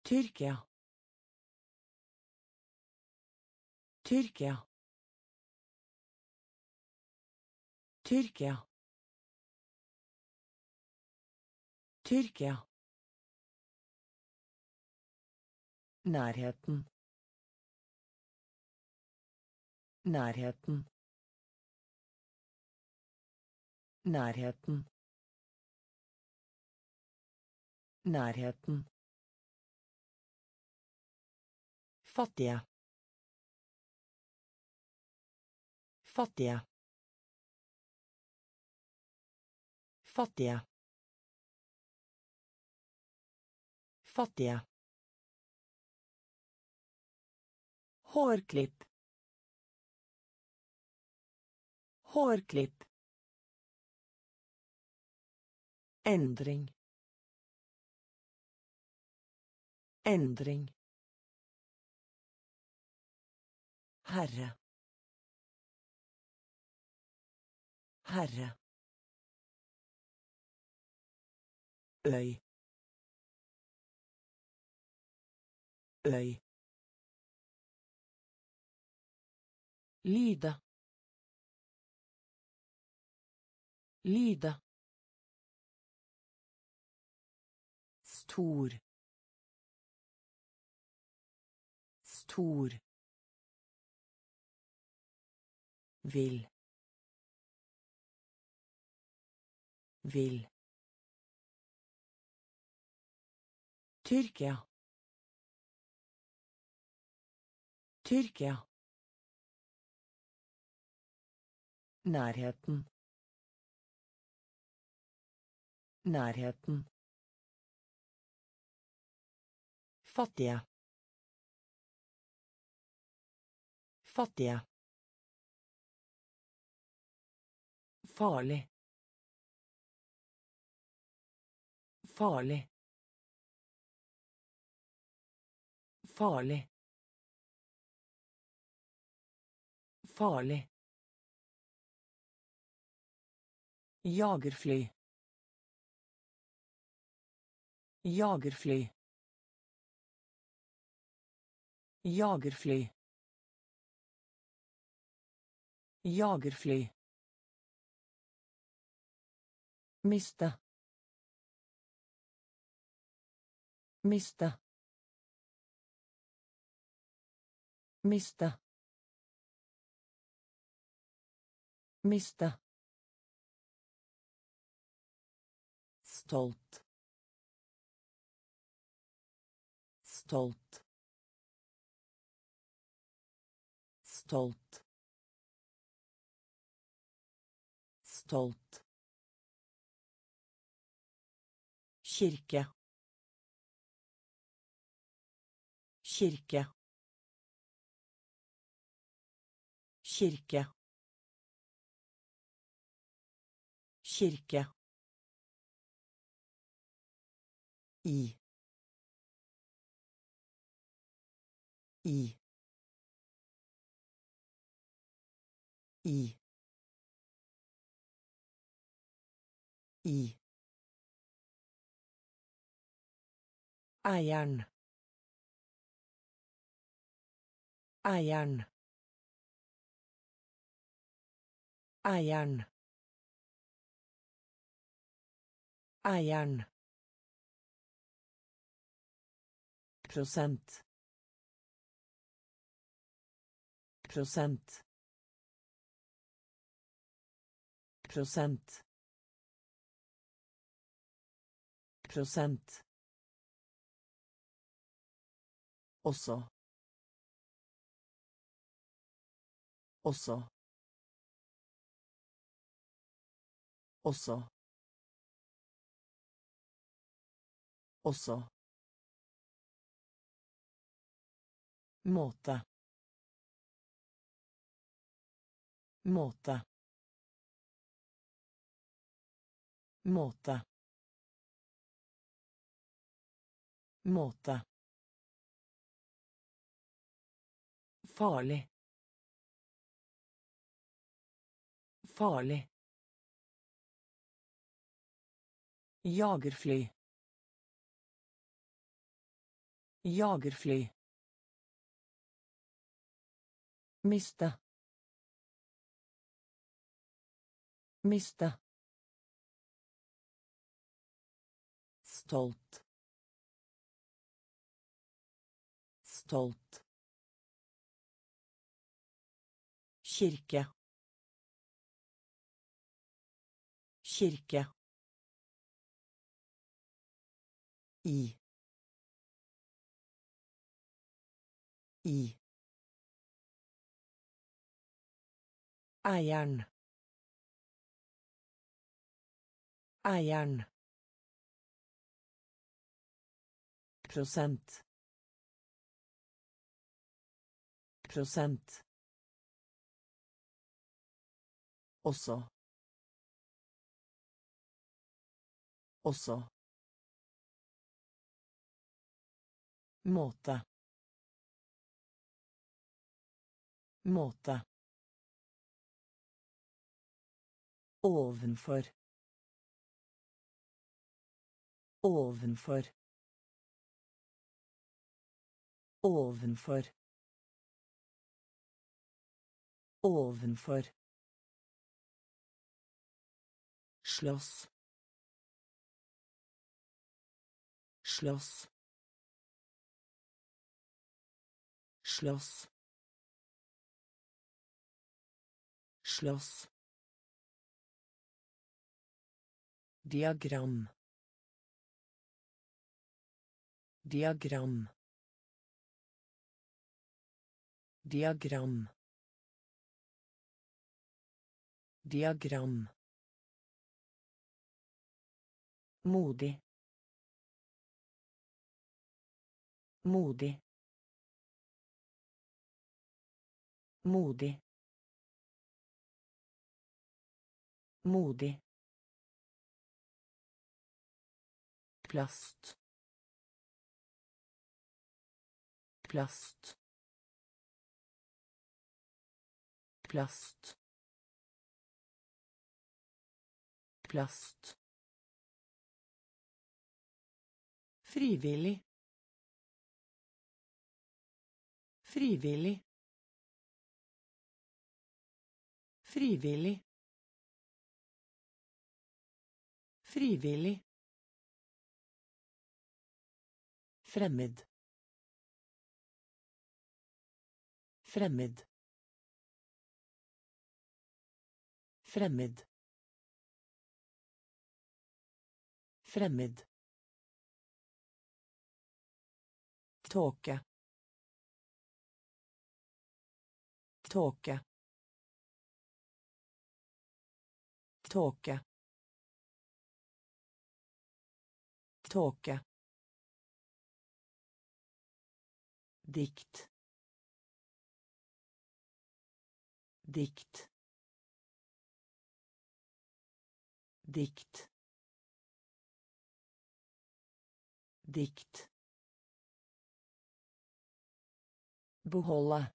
Tyrkia. Tyrkia. Tyrkia. Tyrkia Nærheten. Nærheten. Nærheten. Nærheten. Fattige. Fattige. Fattige. Fattige. Hårklipp. Hårklipp. Endring. Endring. Herre. Herre. Øy. Øy. Lide. Lide. Stor. Stor. Vil. Vil. Tyrkia. Tyrkia. Nærheten. Nærheten. Fattige. Fattige. Farlig. Farlig. Farlig. Farlig. Jagerfly. Jagerfly. Jagerfly. Jagerfly. Miste. Miste. Miste. Miste. Stolt. Stolt. Stolt. Stolt. Kirke. Kirke. Kirke. Kirke. I. I. I. I. Eieren. Eieren. Eieren. Eieren. Prosent. Prosent. Prosent. Prosent. Også. Også. Også. Også. Måte. Måte. Måte. Måte. Farlig. Farlig. Jagerfly. Jagerfly. Miste. Miste. Stolt. Stolt. Kirke. Kirke. I. I. Eieren. Eieren. Prosent. Prosent. Også. Også. Måte. Måte. Ovenfor. Ovenfor. Ovenfor. Ovenfor. Slåss. Slåss. Slåss. Slåss. Diagram. Diagram. Diagram. Diagram. Modig. Modig. Modig. Modig. Plast. Plast. Plast. Plast. Frivillig. Frivillig. Frivillig. Frivillig Fremmed. Fremmed. Fremmed. Fremmed. Tåke. Tåke. Tåke. Tåke. Dikt. Dikt. Dikt. Dikt. Beholde.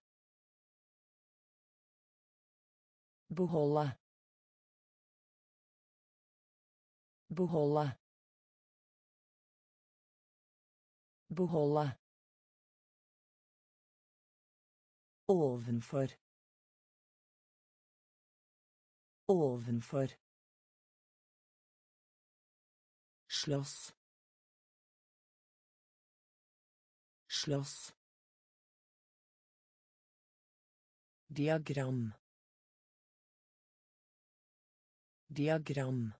Beholde. Beholde. Beholde Ovenfor. Ovenfor. Slåss. Slåss. Diagram. Diagram.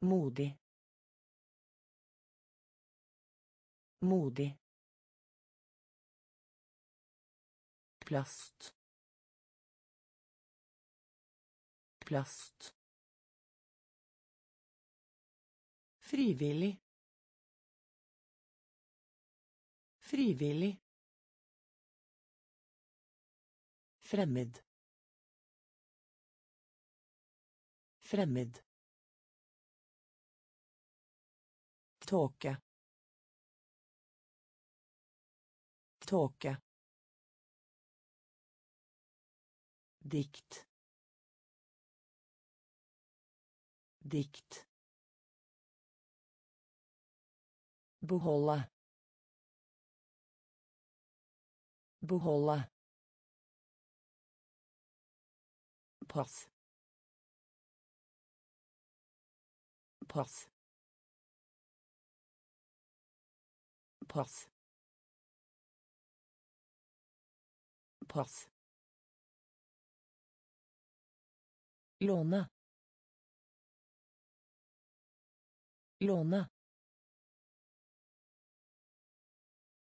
Modig. Modig. Plast. Plast. Frivillig. Frivillig. Fremmed. Fremmed. Tåke. Tåke dikt. Dikt. Beholde. Beholde. Pass. Pass. Pass. Pass Låne. Låne.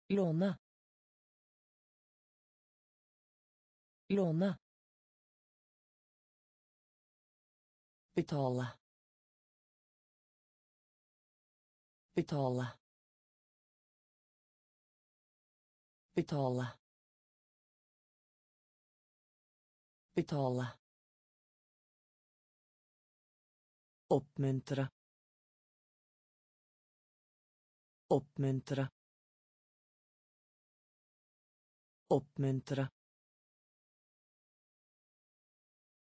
Låne. Låne. Betale. Betale. Betale. Betale. Oppmuntre. Oppmuntre. Oppmuntre.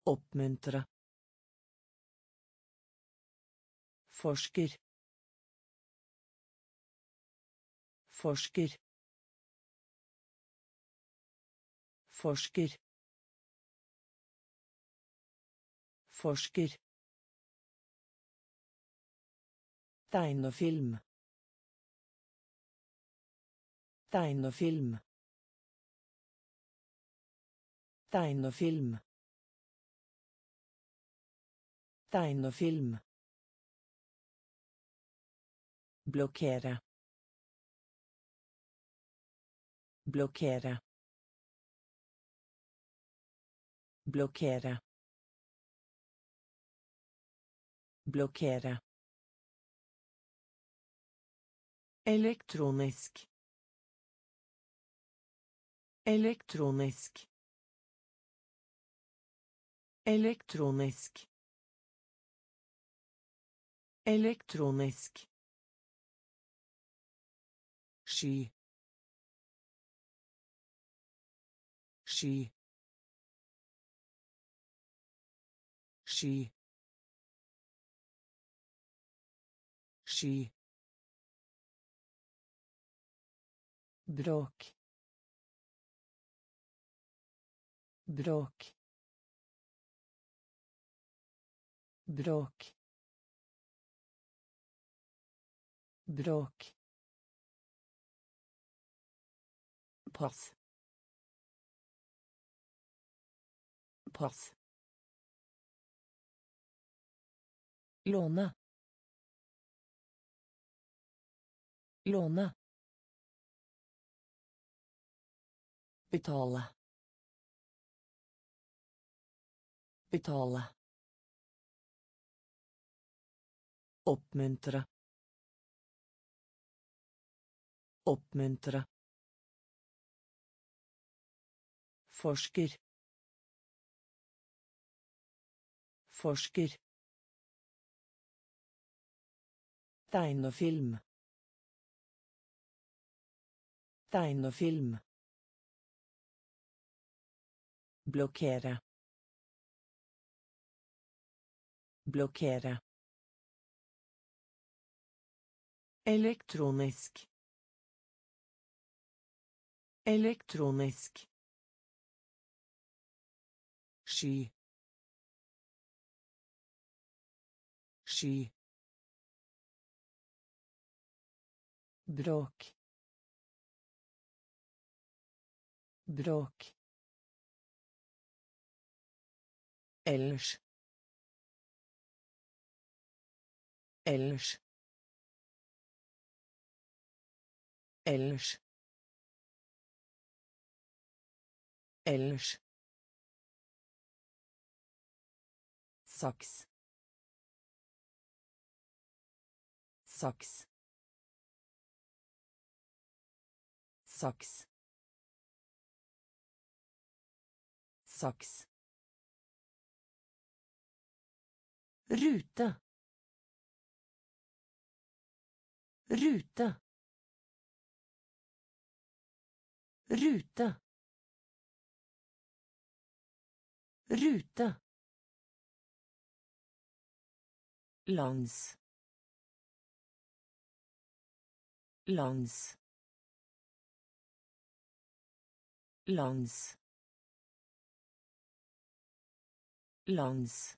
Oppmuntre. Forsker. Forsker. Forsker. Forsker. Tegnefilm. Tegnefilm. Tegnefilm. Tegnefilm. Blokkere. Blokkere. Blokkere. Blokkere. Elektronisk. Elektronisk. Elektronisk. Elektronisk. Sky. Sky. Sky. Sky. Bråk. Bråk. Bråk. Bråk. Pass. Pass. Låne. Låne. Betale. Betale. Oppmuntre. Oppmuntre. Forsker. Forsker. Tegnefilm. Tegnefilm. Blokkere. Blokkere. Elektronisk. Elektronisk. Sky. Sky. Bråk. Bråk. Ellers. Ellers. Ellers. Ellers. Saks. Saks. Saks. Saks. Rute. Rute. Rute. Rute. Lands. Lands. Lands. Lands.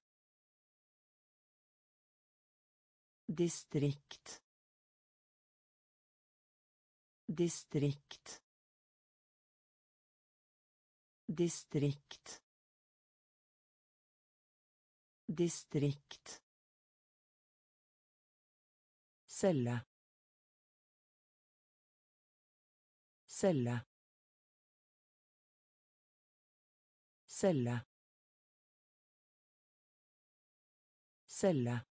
Distrikt. Distrikt. Distrikt. Distrikt. Celle. Celle. Celle. Celle.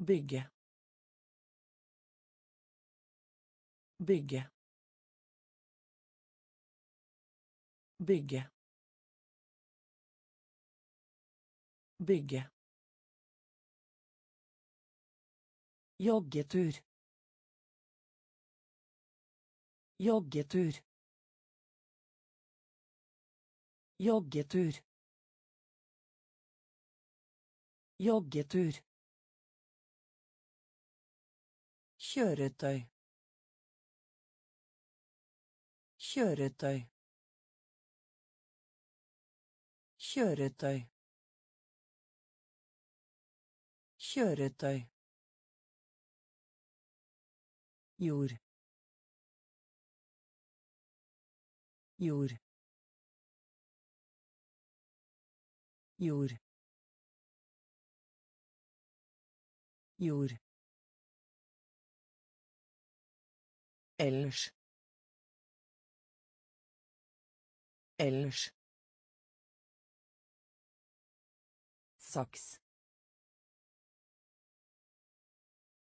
Bygge. Bygge. Bygge. Bygge. Joggetur. Joggetur. Joggetur. Joggetur. Kjøretøy. Kjøretøy. Kjøretøy. Kjøretøy. jord jord jord jord ellers ellers saks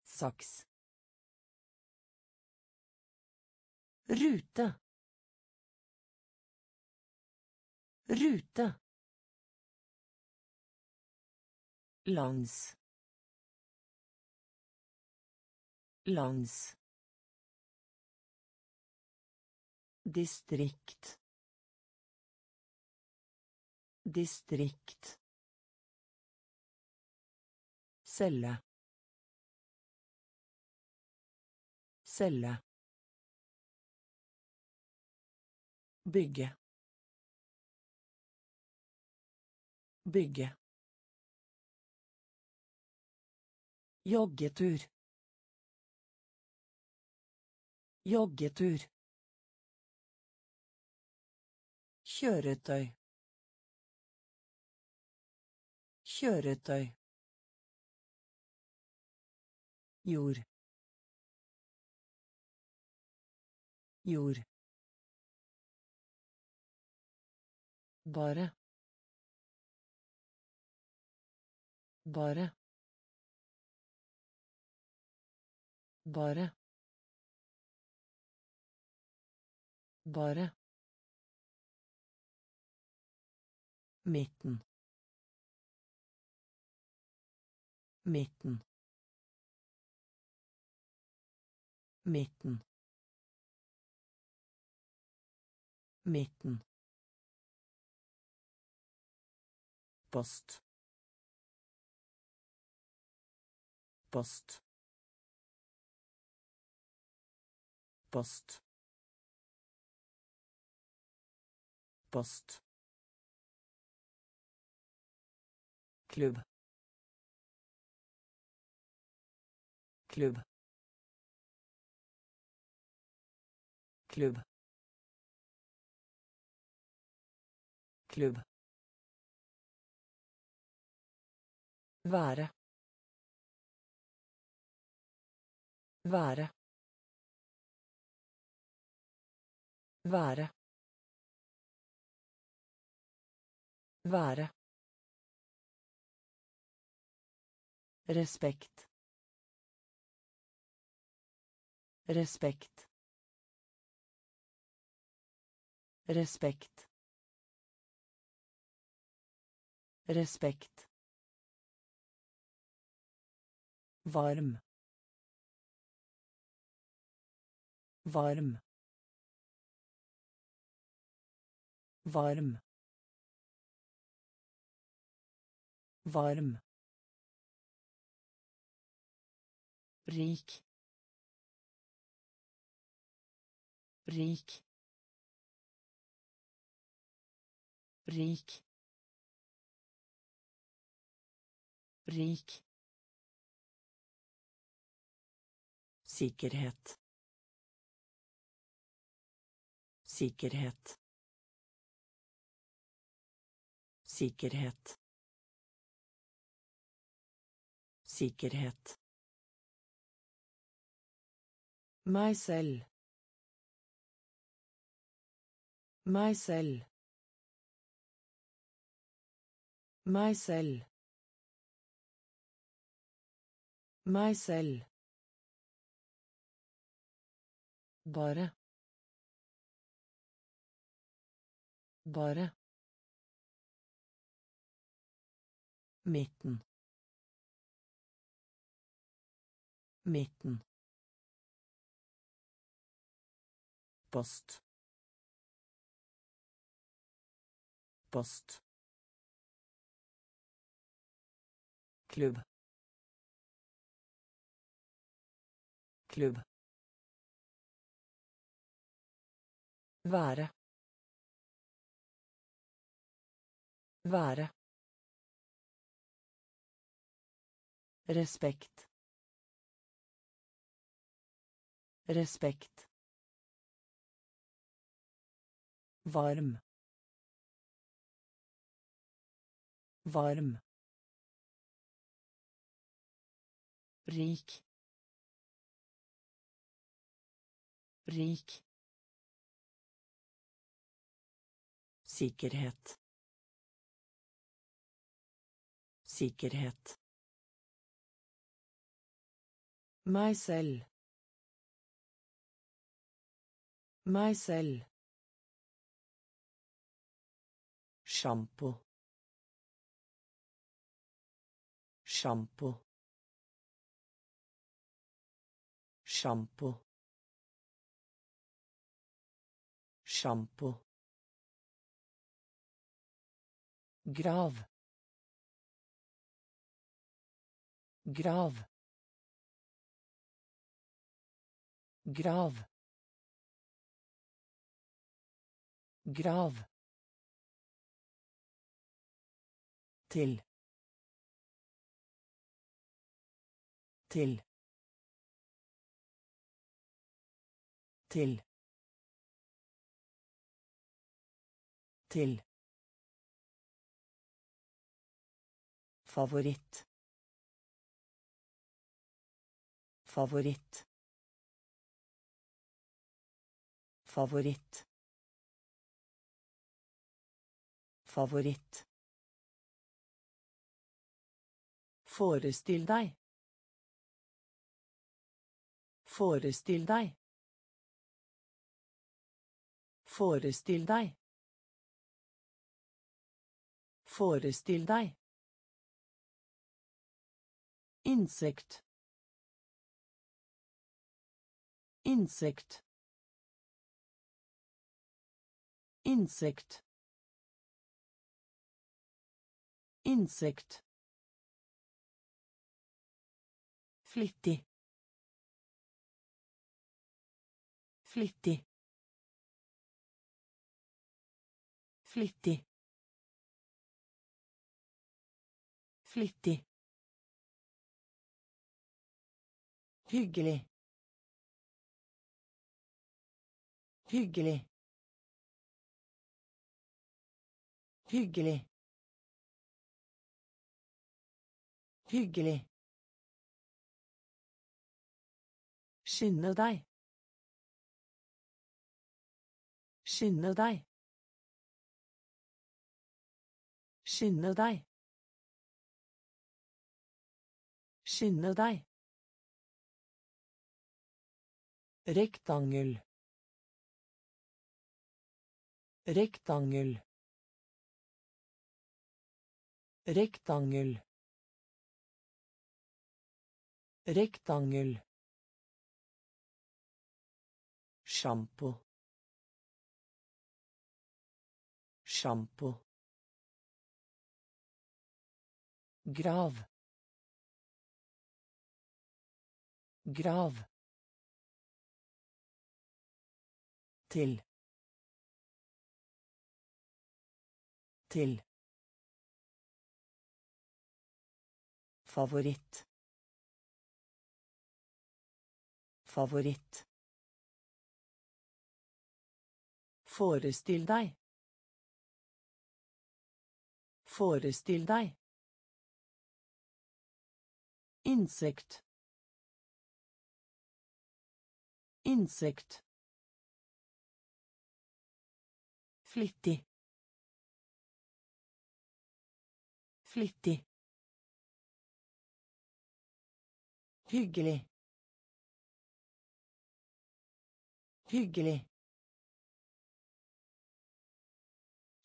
saks Rute. Rute. Lands. Lands. Distrikt. Distrikt. Celle. Celle. Bygge. Bygge. Joggetur. Joggetur. Kjøretøy. Kjøretøy. Jord. Jord. Bare. Bare. Bare. Bare. Midten. Midten. Midten. Midten. post post post post klubb klubb klubb klubb Være. Være. Være. Være. Respekt. Respekt. Respekt. Respekt. varm varm varm varm rik rik rik rik Sikkerhet. Sikkerhet. Sikkerhet. Sikkerhet. Meg selv. Meg selv. Meg selv. Meg selv. Bare. Bare. Midten. Midten. Post. Post. Klubb. Klubb. Være. Være. Respekt. Respekt. Varm. Varm. Rik. Rik. Sikkerhet. Sikkerhet. Meg selv. Meg selv. Sjampo. Sjampo. Sjampo. Sjampo. Grav. Grav. Grav. Grav. Til. Til. Til. Til. Favoritt. Favoritt. Favoritt. Favoritt. Forestill deg. Forestill deg. Forestill deg. Forestill deg. Insekt. Insekt. Insekt. Insekt. Flittig. Flittig. Flittig. Flittig. Hyggelig. Hyggelig. Hyggelig. Hyggelig. Skynde deg. Skynde deg. Skynde deg. Skynde deg. Rektangel. Rektangel. Rektangel. Rektangel. Sjampo. Sjampo. Grav. Grav. Til. Til. Favoritt. Favoritt. Forestill deg. Forestill deg. Insekt. Insekt. Flittig. Flittig. Hyggelig. Hyggelig.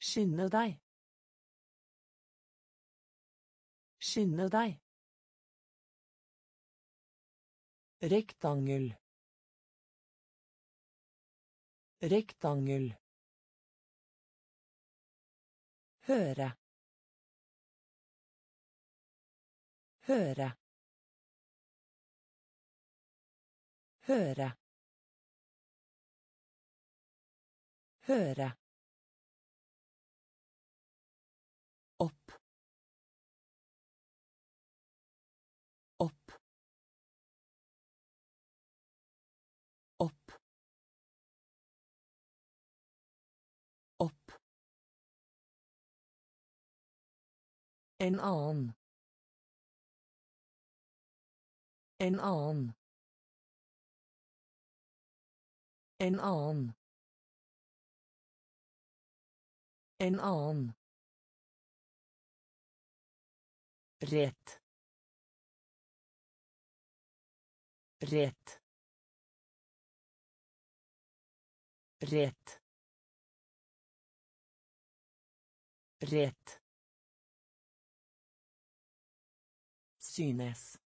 Skynde deg. Skynde deg. Rektangel. Rektangel. Høre. Høre. Høre. Høre. En annen en annen en annen en annen Rett. Rett. Rett. Rett. Synes.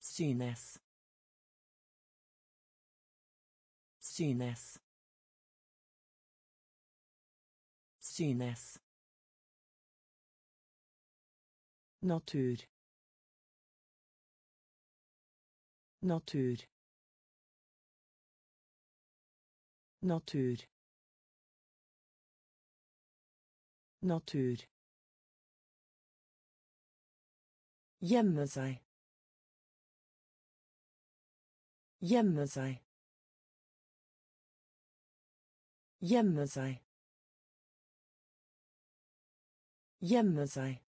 Synes. Synes. Synes. Natur. Natur. Natur. Natur. Gjemme seg. Gjemme seg. Gjemme seg. Gjemme seg.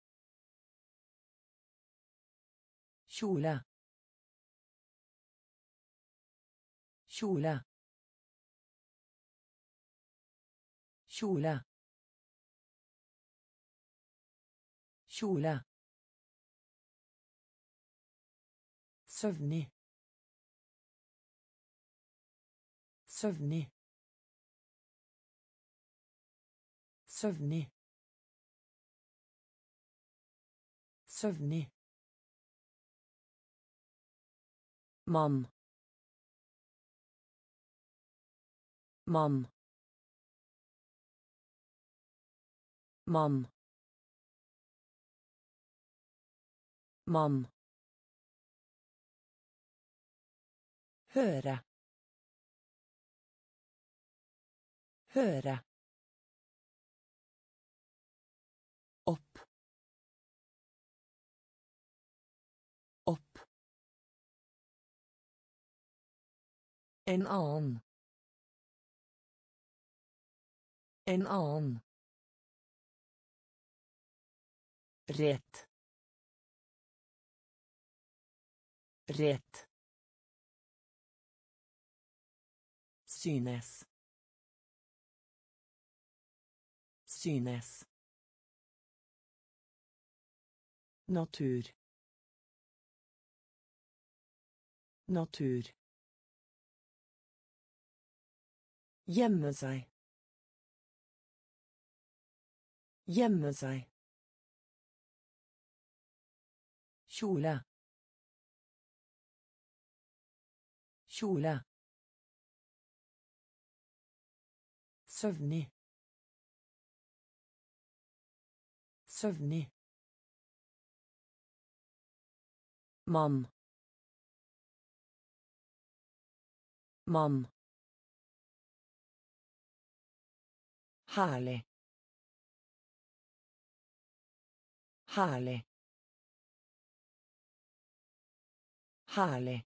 kjole kjole kjole kjole Souvenez. Souvenez. Souvenez. Souvenez. man man man man høre høre En annen. En annen. Rett. Rett. Synes. Synes. Natur. Natur. Gjemme seg. Gjemme seg. Kjole. Kjole. Søvnig. Søvnig. Mann. Mann. Herlig. Herlig. Herlig.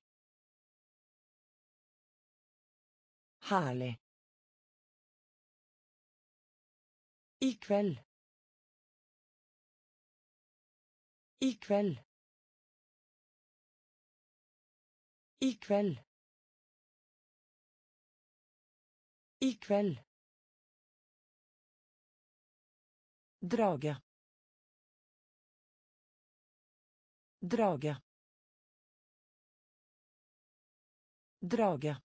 Herlig. I kveld. I kveld. I kveld. I kveld. Drage. Drage. Drage.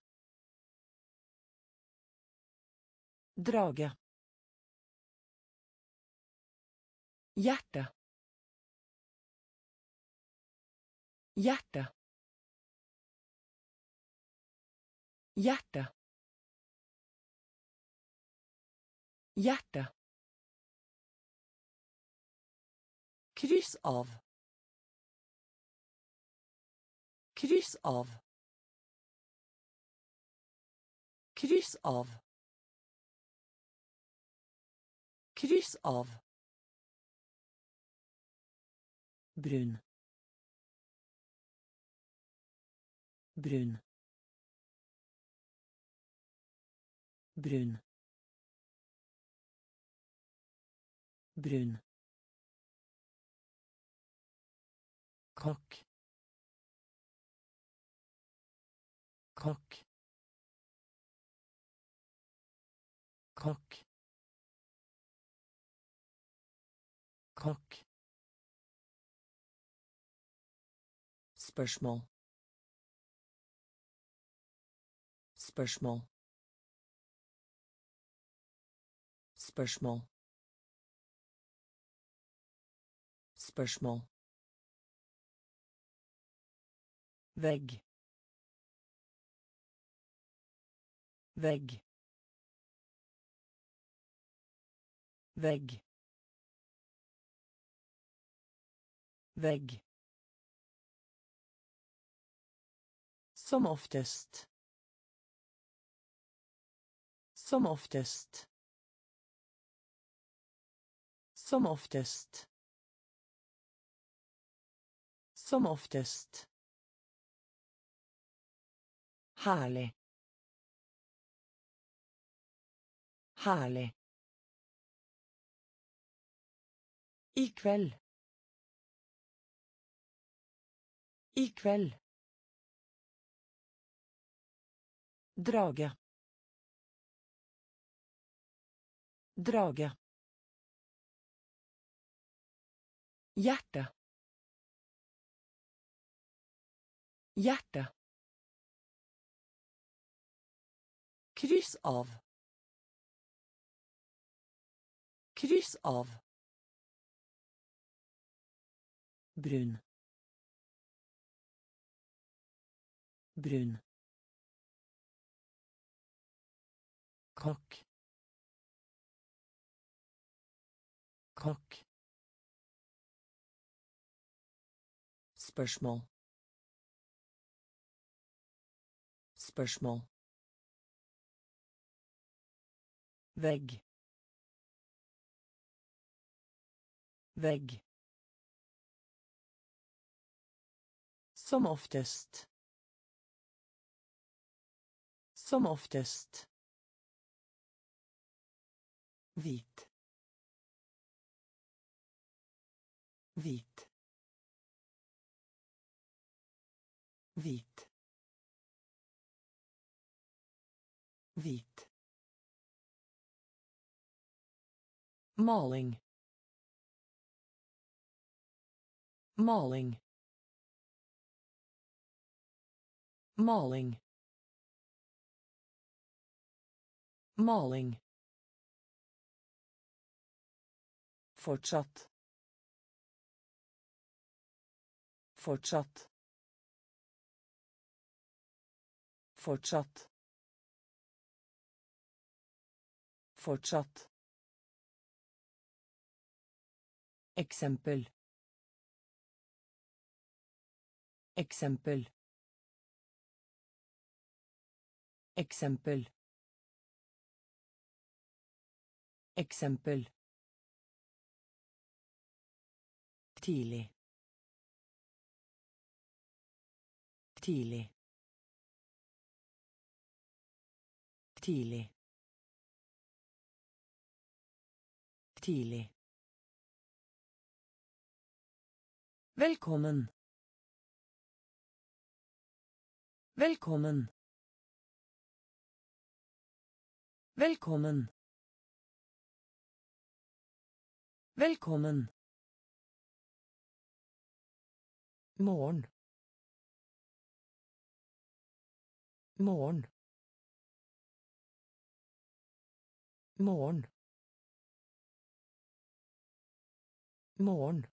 Drage. Hjerte. Hjerte. Hjerte. Hjerte. Kryss av. Kryss av. Kryss av. Kryss av. Brun. Brun. Brun. Brun. kokk kokk kokk spørsmål. Spørsmål. Spørsmål. Spørsmål. Vegg. Vegg. Vegg. Vegg som oftest som oftest som oftest som oftest Herlig. Herlig. I kveld. I kveld. Drage. Drage. Hjerte. Hjerte. Kryss av. Kryss av. Brun. Brun. Kokk. Kokk. Spørsmål. Spørsmål. Vegg. Vegg. Som oftest. Som oftest Vite. Vite. Vite. Vite. Mauling. Mauling. Mauling. Mauling. Fortsatt fortsatt fortsatt fortsatt Eksempel. Eksempel. Eksempel. Eksempel. Tidlig. Tidlig. Tidlig. Tidlig. Velkommen. Velkommen. Velkommen. Velkommen. Morgen. Morgen. Morgen. Morgen.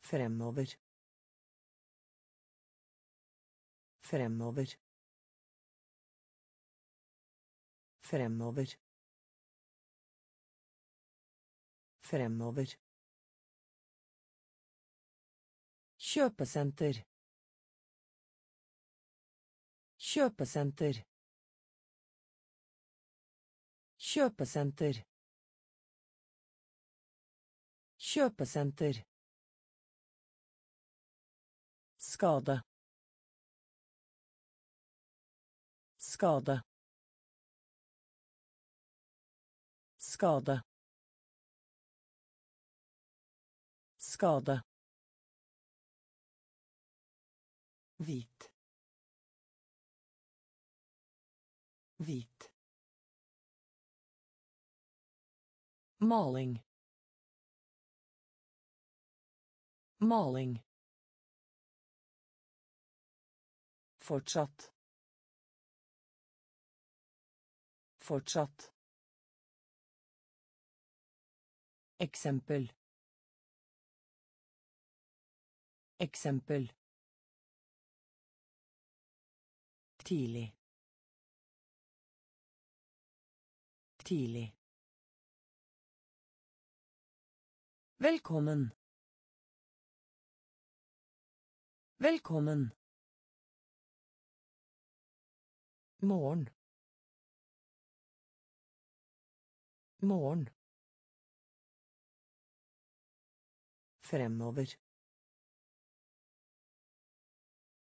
Fremover. Fremover. Fremover. Fremover. Kjøpesenter. Kjøpesenter. Kjøpesenter. Kjøpesenter. Skade. Skade. Skade. Skade. Hvit. Hvit. Maling. Maling. Fortsatt. Fortsatt. Eksempel. Eksempel. Tidlig. Tidlig. Velkommen. Velkommen. Morgen. Morgen. Fremover.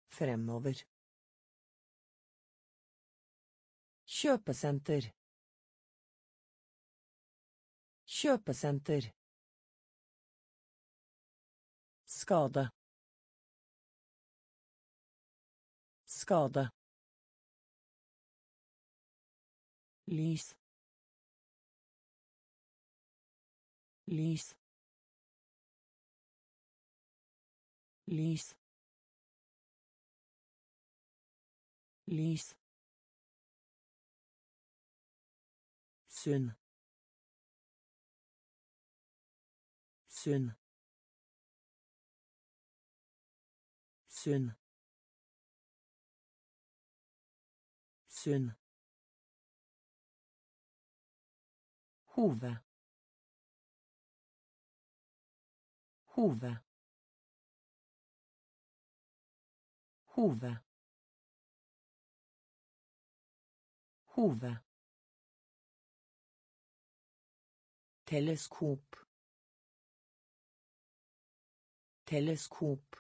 Fremover. Kjøpesenter. Kjøpesenter. Skade. Skade. Lys. Lys. Lys. Lys. Sun. Sun. Sun. Sun. Hove. Hove. Hove. Hove. Teleskop. Teleskop.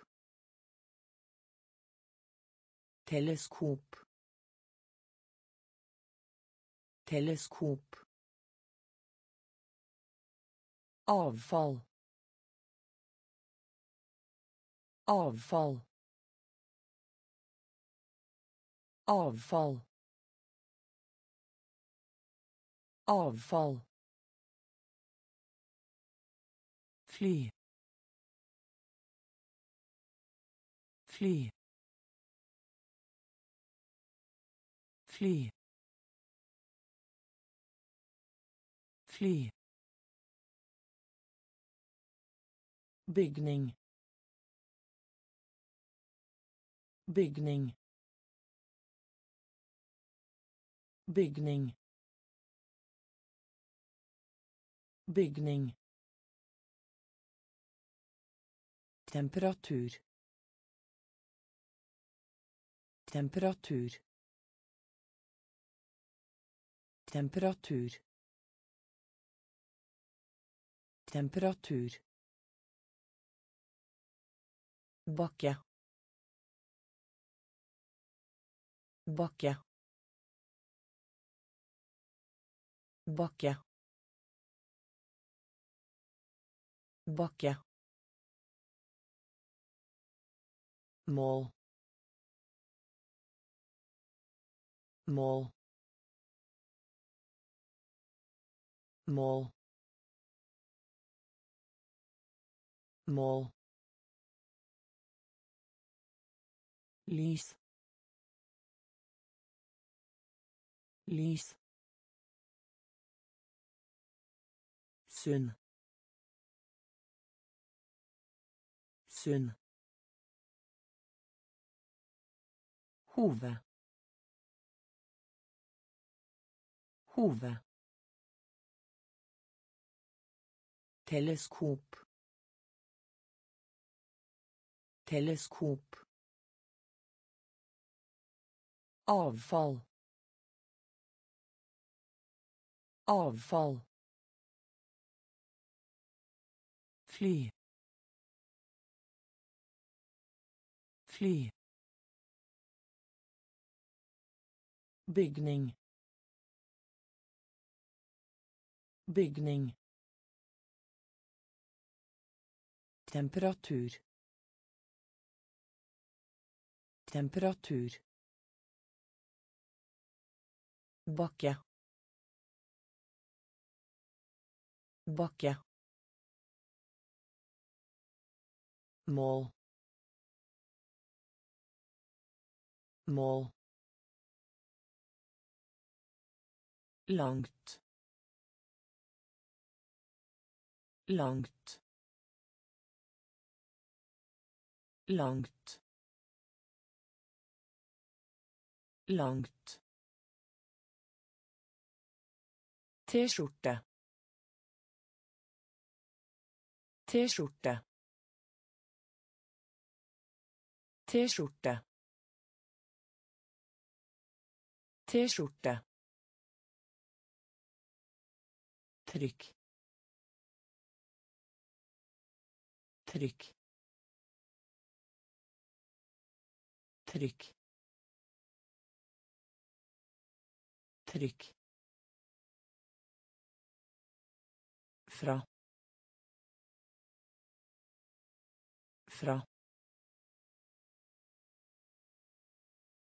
Teleskop. Teleskop. Avfall. Avfall. Avfall. Avfall. Fly. Fly. Fly. Fly. Bygning. Bygning. Bygning. Bygning. Temperatur. Temperatur. Temperatur. Temperatur. Bakke. Bakke. Bakke. Bakke. Mål. Mål. Mål. Mål. Lys. Lys. Sunn. Sunn Hove. Hove. Teleskop. Teleskop. Avfall. Avfall. Fly. Fly. Bygning. Bygning. Temperatur. Temperatur. Bakke. Bakke. Mål. Mål. Langt. Langt. Langt. Langt. T-skjorte. T-skjorte. T-skjorte. T-skjorte. Trykk. Trykk. Trykk. Trykk. Fra. Fra.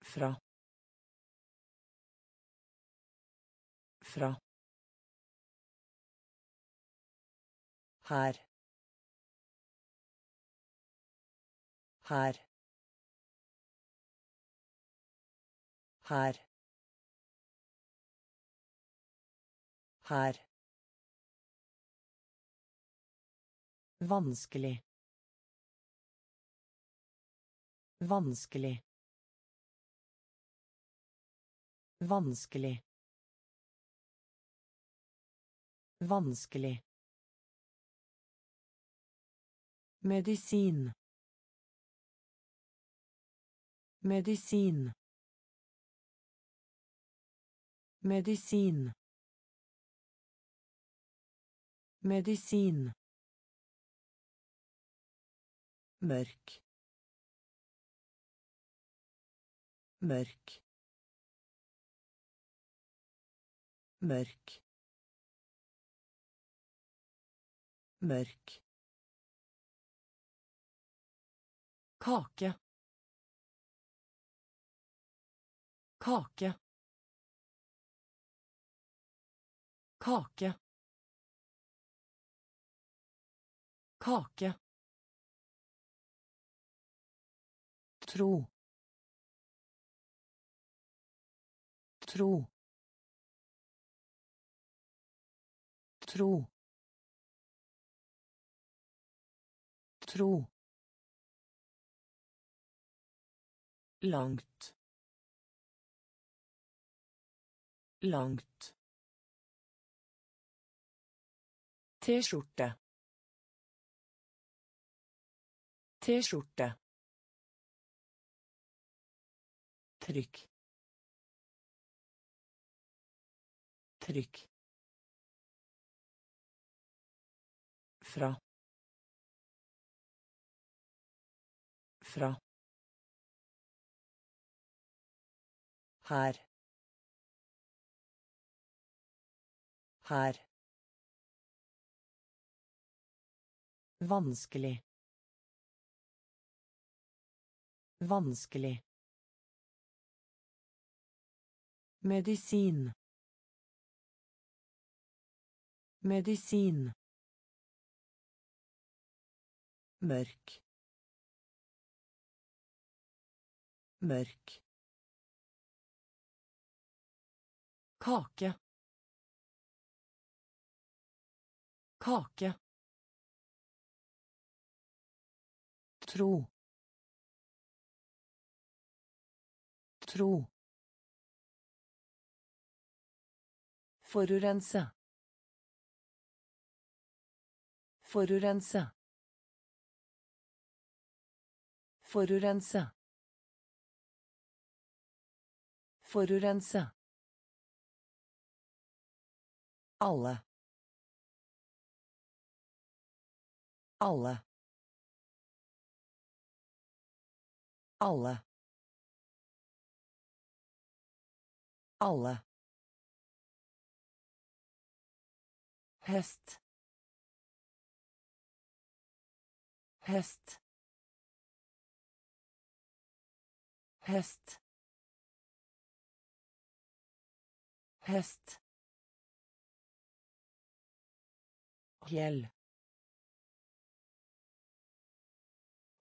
Fra. Fra. Her. Her. Her. Her. Vanskelig. Vanskelig. Vanskelig. Vanskelig. Medisin. Medisin. Medisin. Medisin. Mørk. Mørk. Mørk. Mørk. Kake. Kake. Kake. Kake. Tro. Tro. Tro. Tro. Langt. Langt. T-skjorte. T-skjorte. Trykk. Trykk. Fra. Fra. Her. Her. Vanskelig. Vanskelig. Medisin. Medisin. Mørk. Mørk. Kake. Kake. Tro. Tro. Forurense. Forurense. Forurense. Forurense. Alle. Alle. Alle. Alle. Hest. Hest. Hest. Hest. Fjell.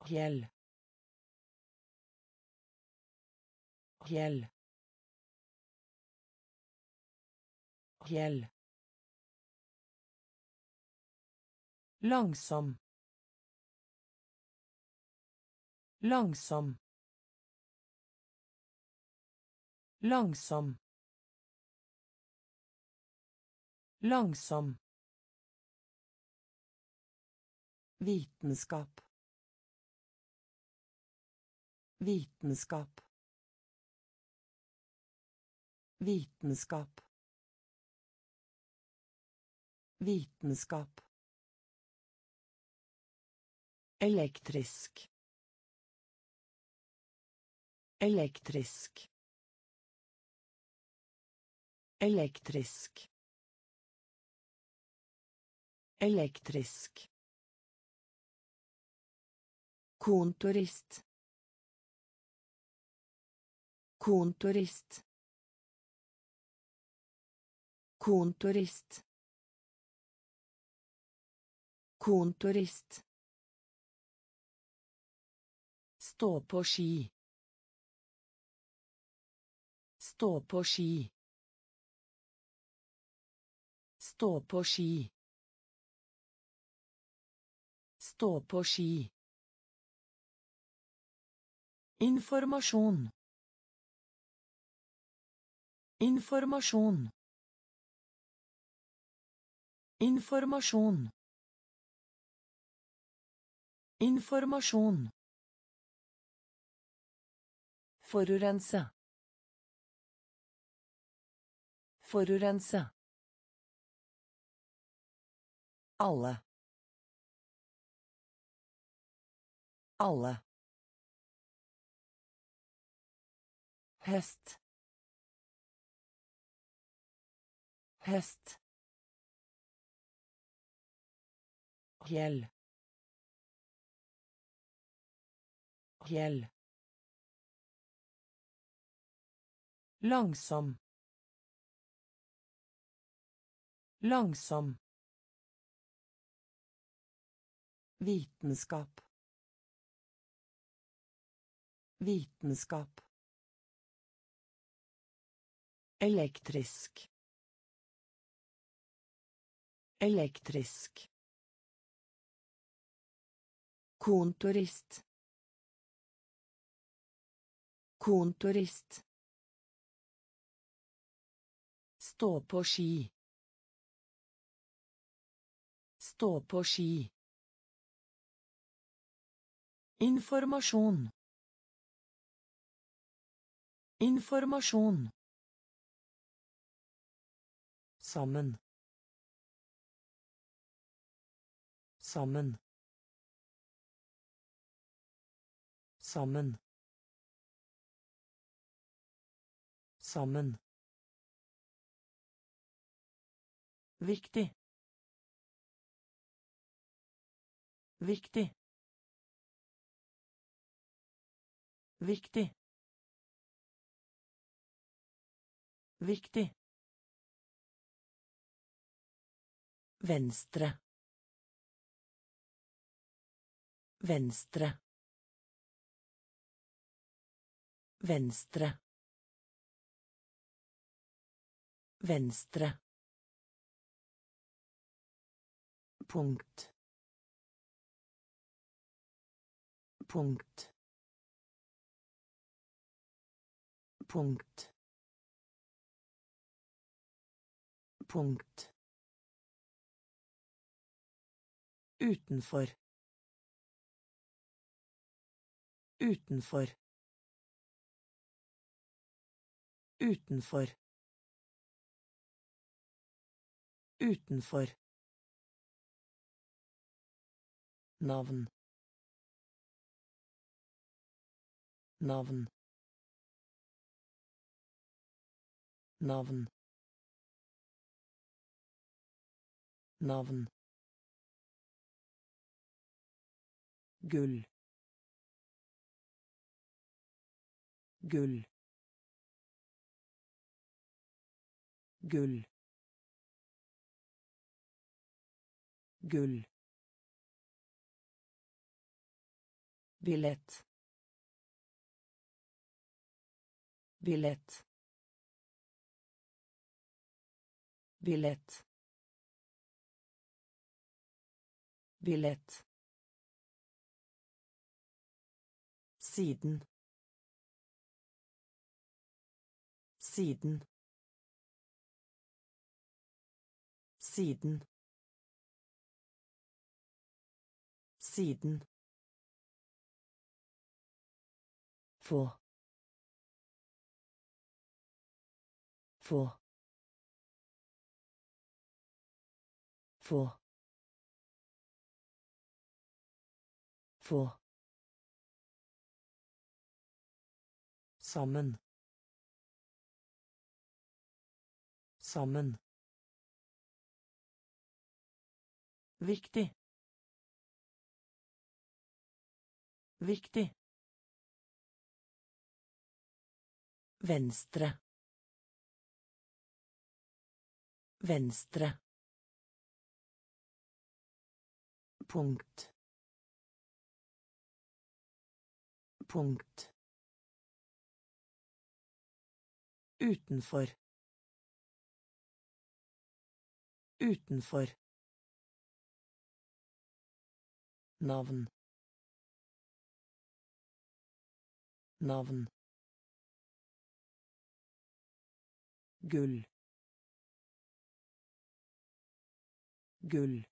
Fjell. Fjell. Fjell. Langsom. Langsom. Langsom. Langsom. Vitenskap. Vitenskap. Vitenskap. Vitenskap. Elektrisk. Elektrisk. Elektrisk. Elektrisk. Kontorist. Kontorist. Kontorist. Kontorist. Stå på ski. Stå på ski. Stå på ski. Stå på ski. Informasjon. Informasjon. Informasjon. Informasjon. Forurense. Forurense. Alle. Alle. Hest. Hest. Fjell. Fjell. Langsom. Langsom. Vitenskap. Vitenskap. Elektrisk. Elektrisk. Kontorist. Kontorist. Stå på ski. Stå på ski. Informasjon. Informasjon. Sammen. Sammen. Sammen. Sammen. Viktig. Viktig. Viktig. Viktig. Venstre. Venstre. Venstre. Venstre. Punkt. Punkt. Punkt. Punkt. Utenfor. Utenfor. Utenfor. Utenfor. Navn. Navn. Navn. Navn. Gull gull gull gull billett billett billett billett siden. Siden. Siden. Siden. Få. Få. Få. Få Sammen. Sammen. Viktig. Viktig. Venstre. Venstre. Punkt. Punkt. Utenfor. Utenfor. Navn. Navn. Gull. Gull.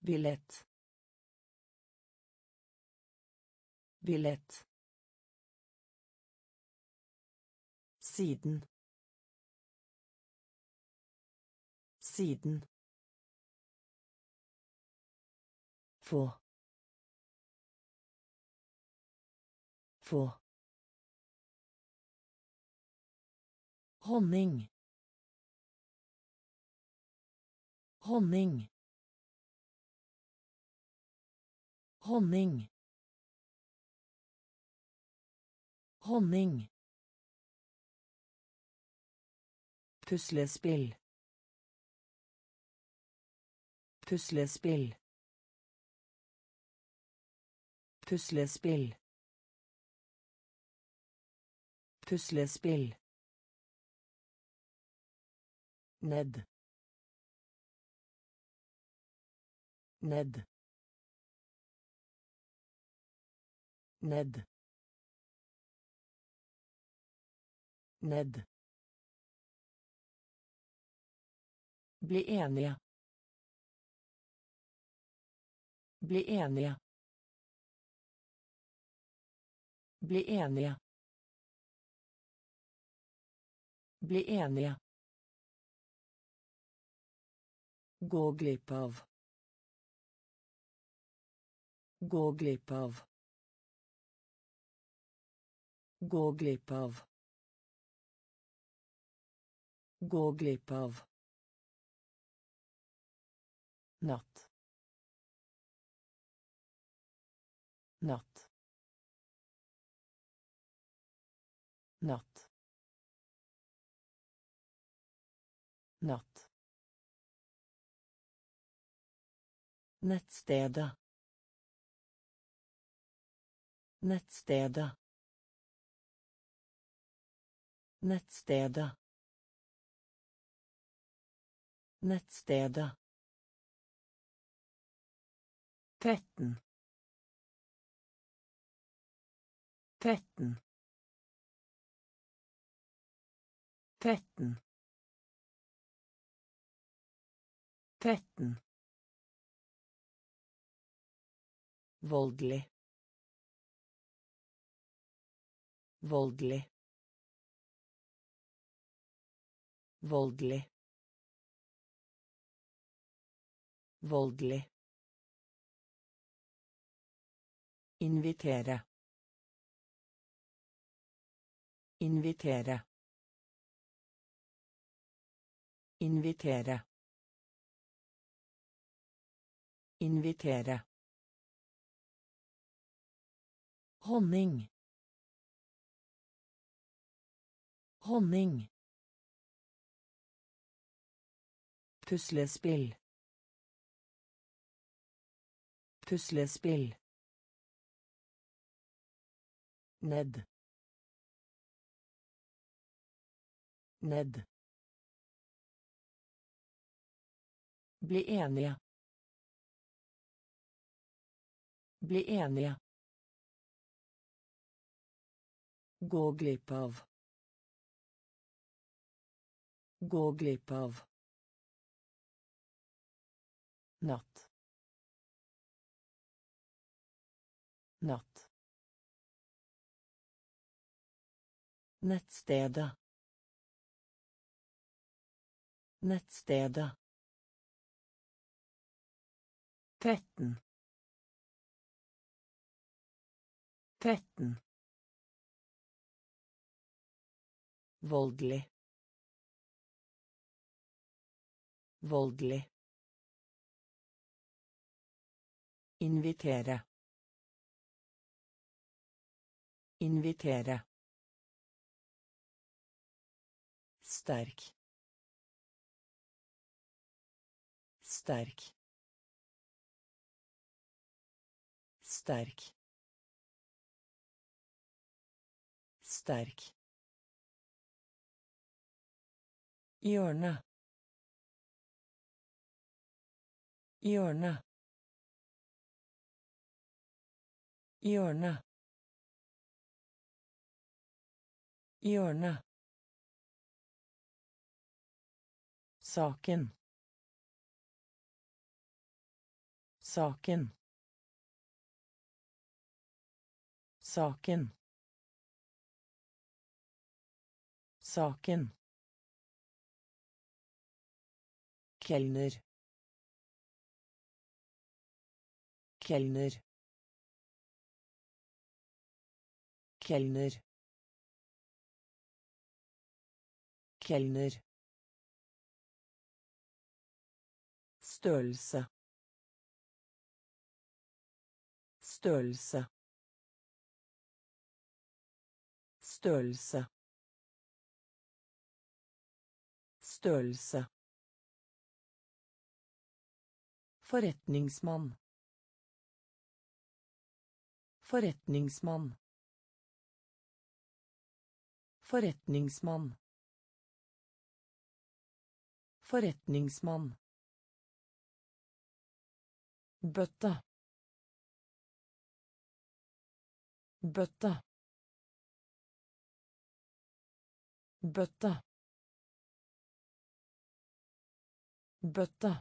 Billett. Billett. Siden. Siden. Få. Få. Honning. Honning. Honning. Honning. Puslespill. Puslespill. Puslespill. Puslespill. Ned. Ned. Ned. Ned. Bli enige. Bli enige. Bli enige. Bli enige. Gå glipp av. Gå glipp av. Gå glipp av. Gå glipp av. natt. Natt. Natt. Natt. Nettstedet. Nettstedet. Nettstedet. Nettstedet tretten. Tretten. Tretten. Tretten. Voldelig. Voldelig. Voldelig. Voldelig Invitere. Invitere. Invitere. Invitere. Honning. Honning. Puslespill. Puslespill. Ned. Ned. Bli enige. Bli enige. Gå glipp av. Gå glipp av. Natt. Natt Nettstedet. Nettstedet. Tretten. Tretten. Voldelig. Voldelig. Invitere. Invitere. Sterk. Sterk. Sterk. Sterk. Hjørne. Hjørne. Hjørne. Hjørne Saken. Saken. Saken. Saken. Kelner. Kelner. Kelner. Kelner. Størrelse. Størrelse. Størrelse. Størrelse. Forretningsmann. Forretningsmann. Forretningsmann. Forretningsmann bøtte bøtte bøtte bøtte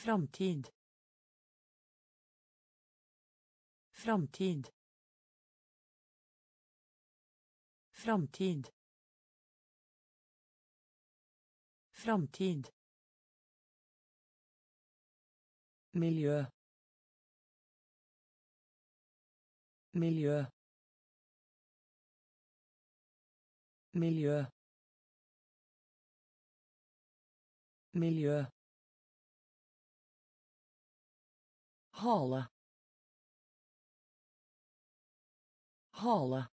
Framtid. Framtid. Framtid. Framtid. Miljø. Miljø. Miljø. Miljø. Hale. Hale.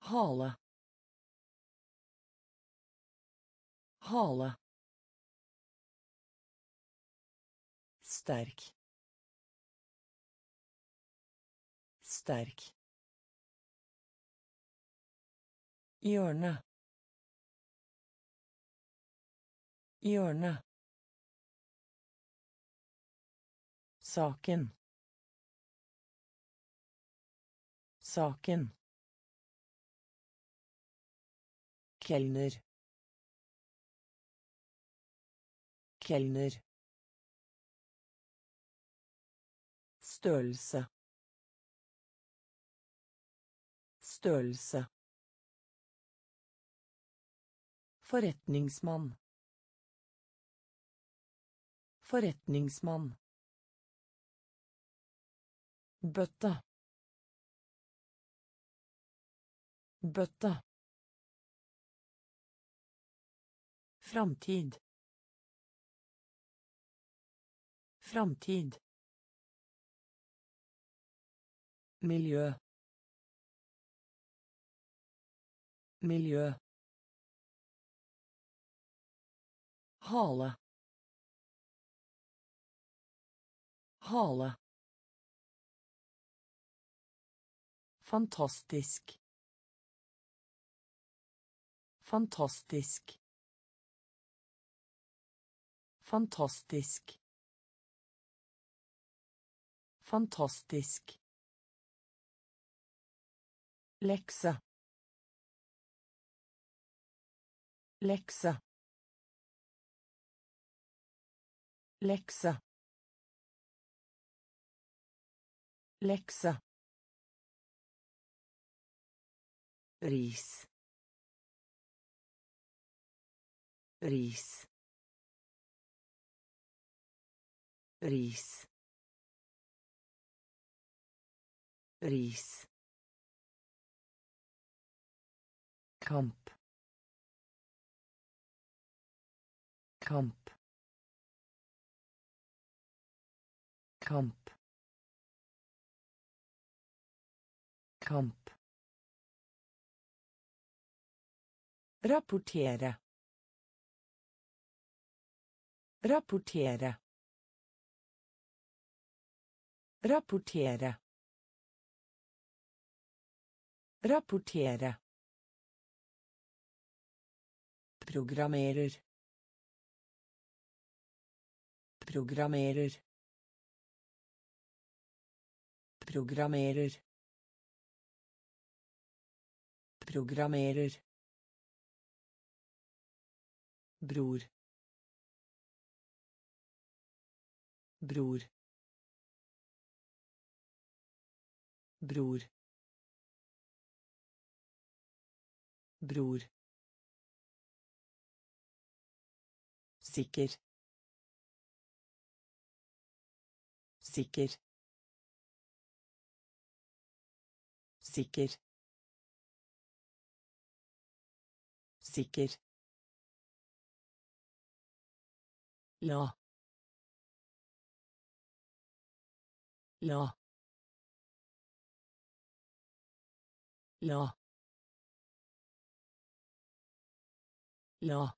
Hale. Hale sterk sterk hjørne hjørne saken Saken. Kelner. Kelner. Størrelse. Størrelse. Forretningsmann. Forretningsmann. Bøtte. Bøtte. Framtid. Framtid. Miljø. Miljø. Hale. Hale. Fantastisk. Fantastisk. Fantastisk. Fantastisk. Lekse. Lekse. Lekse. Lekse. ris ris ris ris kamp kamp kamp kamp Rapportere. Rapportere. Rapportere. Rapportere. Programmerer. Programmerer. Programmerer. Programmerer. bror bror bror bror sikker sikker sikker sikker La. La. La. La.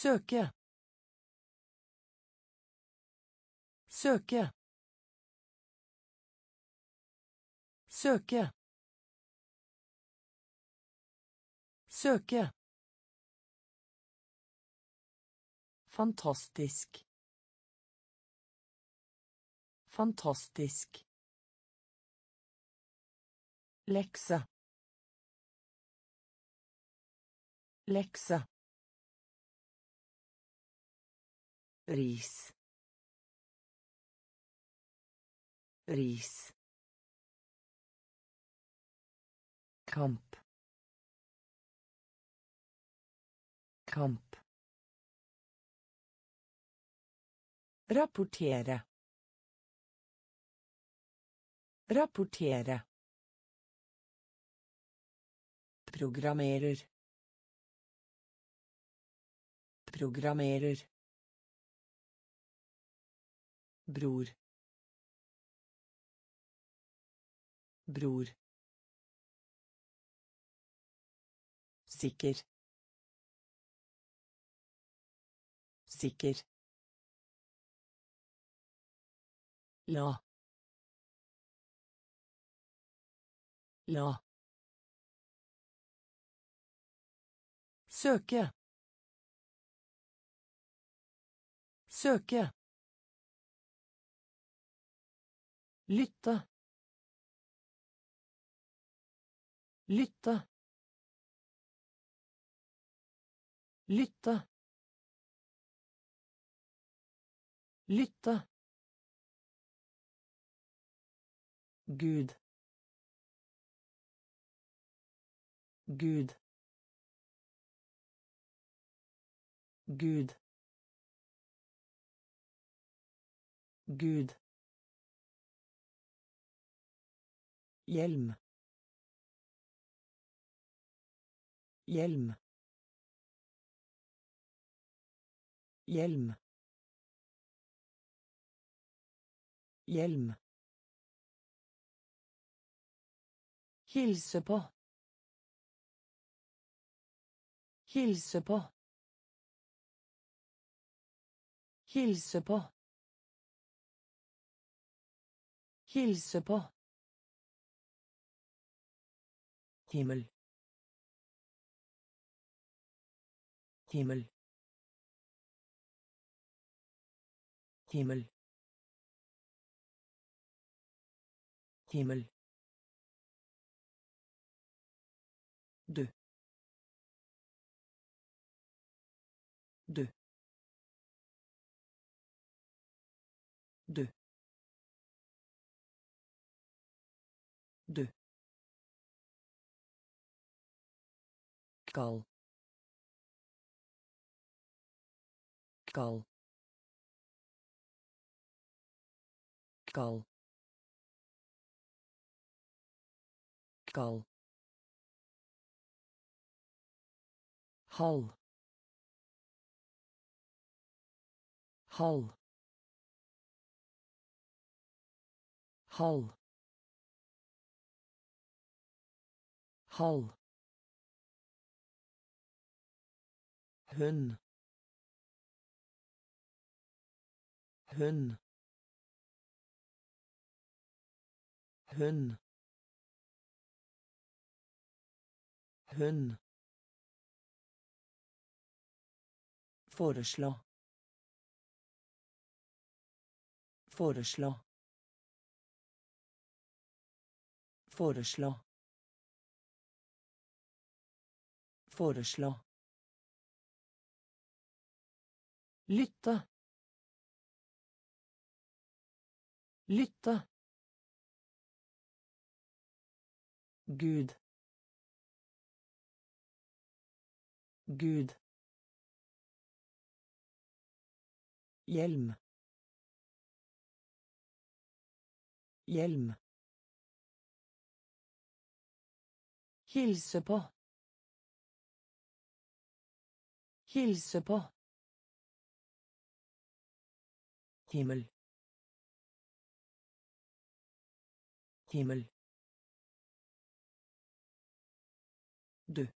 Søke. Søke. Søke. Søke. Fantastisk. Fantastisk. Lekse. Lekse. Ris. Ris. Kamp. Kamp. Rapportere. Rapportere. Programmerer. Programmerer. Bror. Bror. Sikker. Sikker. La. La. Søke. Søke. Lytte. Lytte. Lytte. Lytte. Gud. Gud. Gud. Gud. Hjelm. Hjelm. Hjelm. Hjelm. Hilse på. Hilse på. Hilse på. Hilse på. Himmel. Himmel. Himmel. Himmel. Deux. Deux. Deux. Deux. kal kal kal kal hal hal hal hal hund Hun. Hun. Hun. Foreslå. Foreslå. Foreslå. Foreslå. Lytte. Lytte. Gud. Gud. Hjelm. Hjelm. Hilse på. Hilse på. himmel. Himmel. Deux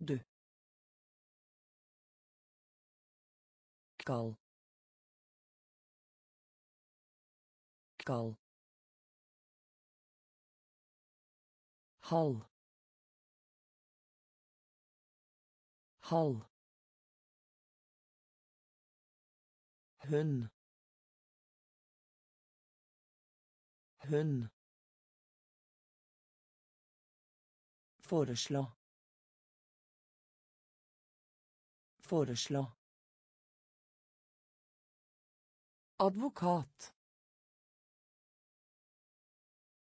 deux kal kal hal hal hund Hun. Foreslå. Foreslå. Advokat.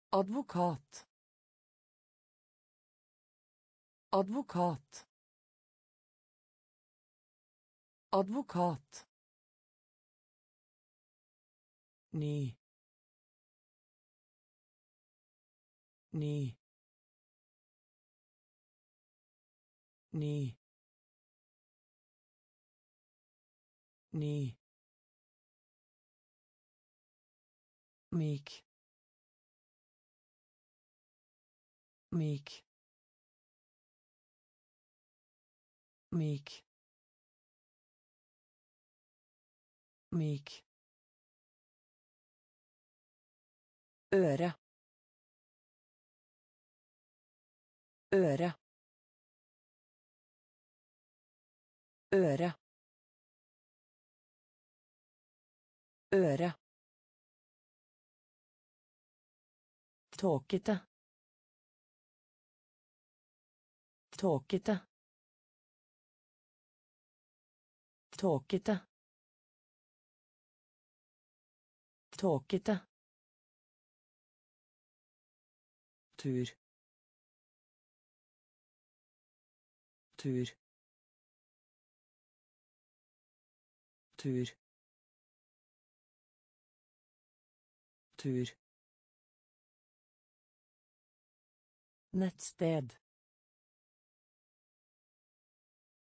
Advokat. Advokat. Advokat. Ny. Ny. Ny. Ny. myk myk myk myk øre. Øre. Øre. Øre. Tåkete. Tåkete. Tåkete. Tåkete tur. Tur. Tur. Tur. Nettsted.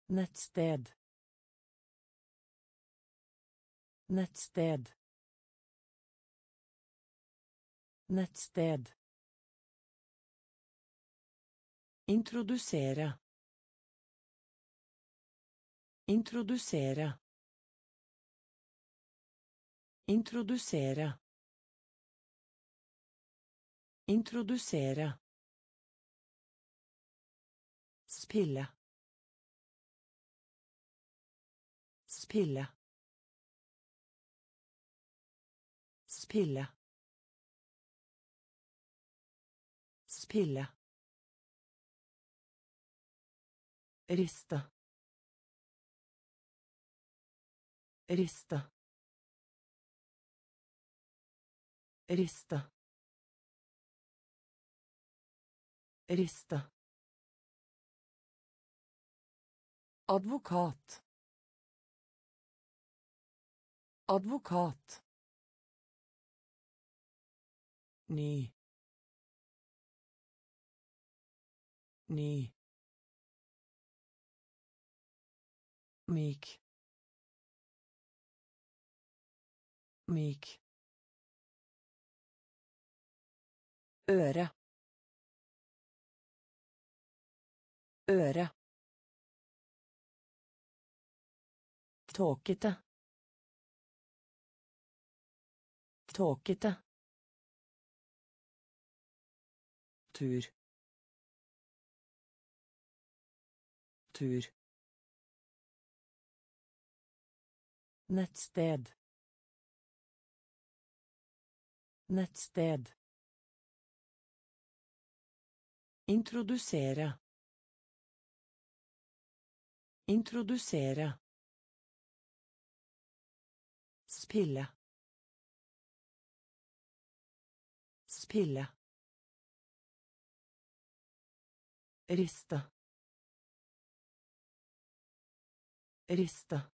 Nettsted. Nettsted. Nettsted Introdusere. Introdusere. Introdusere. Introdusere. Spille. Spille. Spille. Spille. Rista. Rista. Rista. Rista. Advokat. Advokat. Ny. Ny. Myk. Myk. Øre. Øre. Tåkete. Tåkete. Tur. Tur Nettsted. Nettsted. Introdusere. Introdusere. Spille. Spille. Riste. Riste.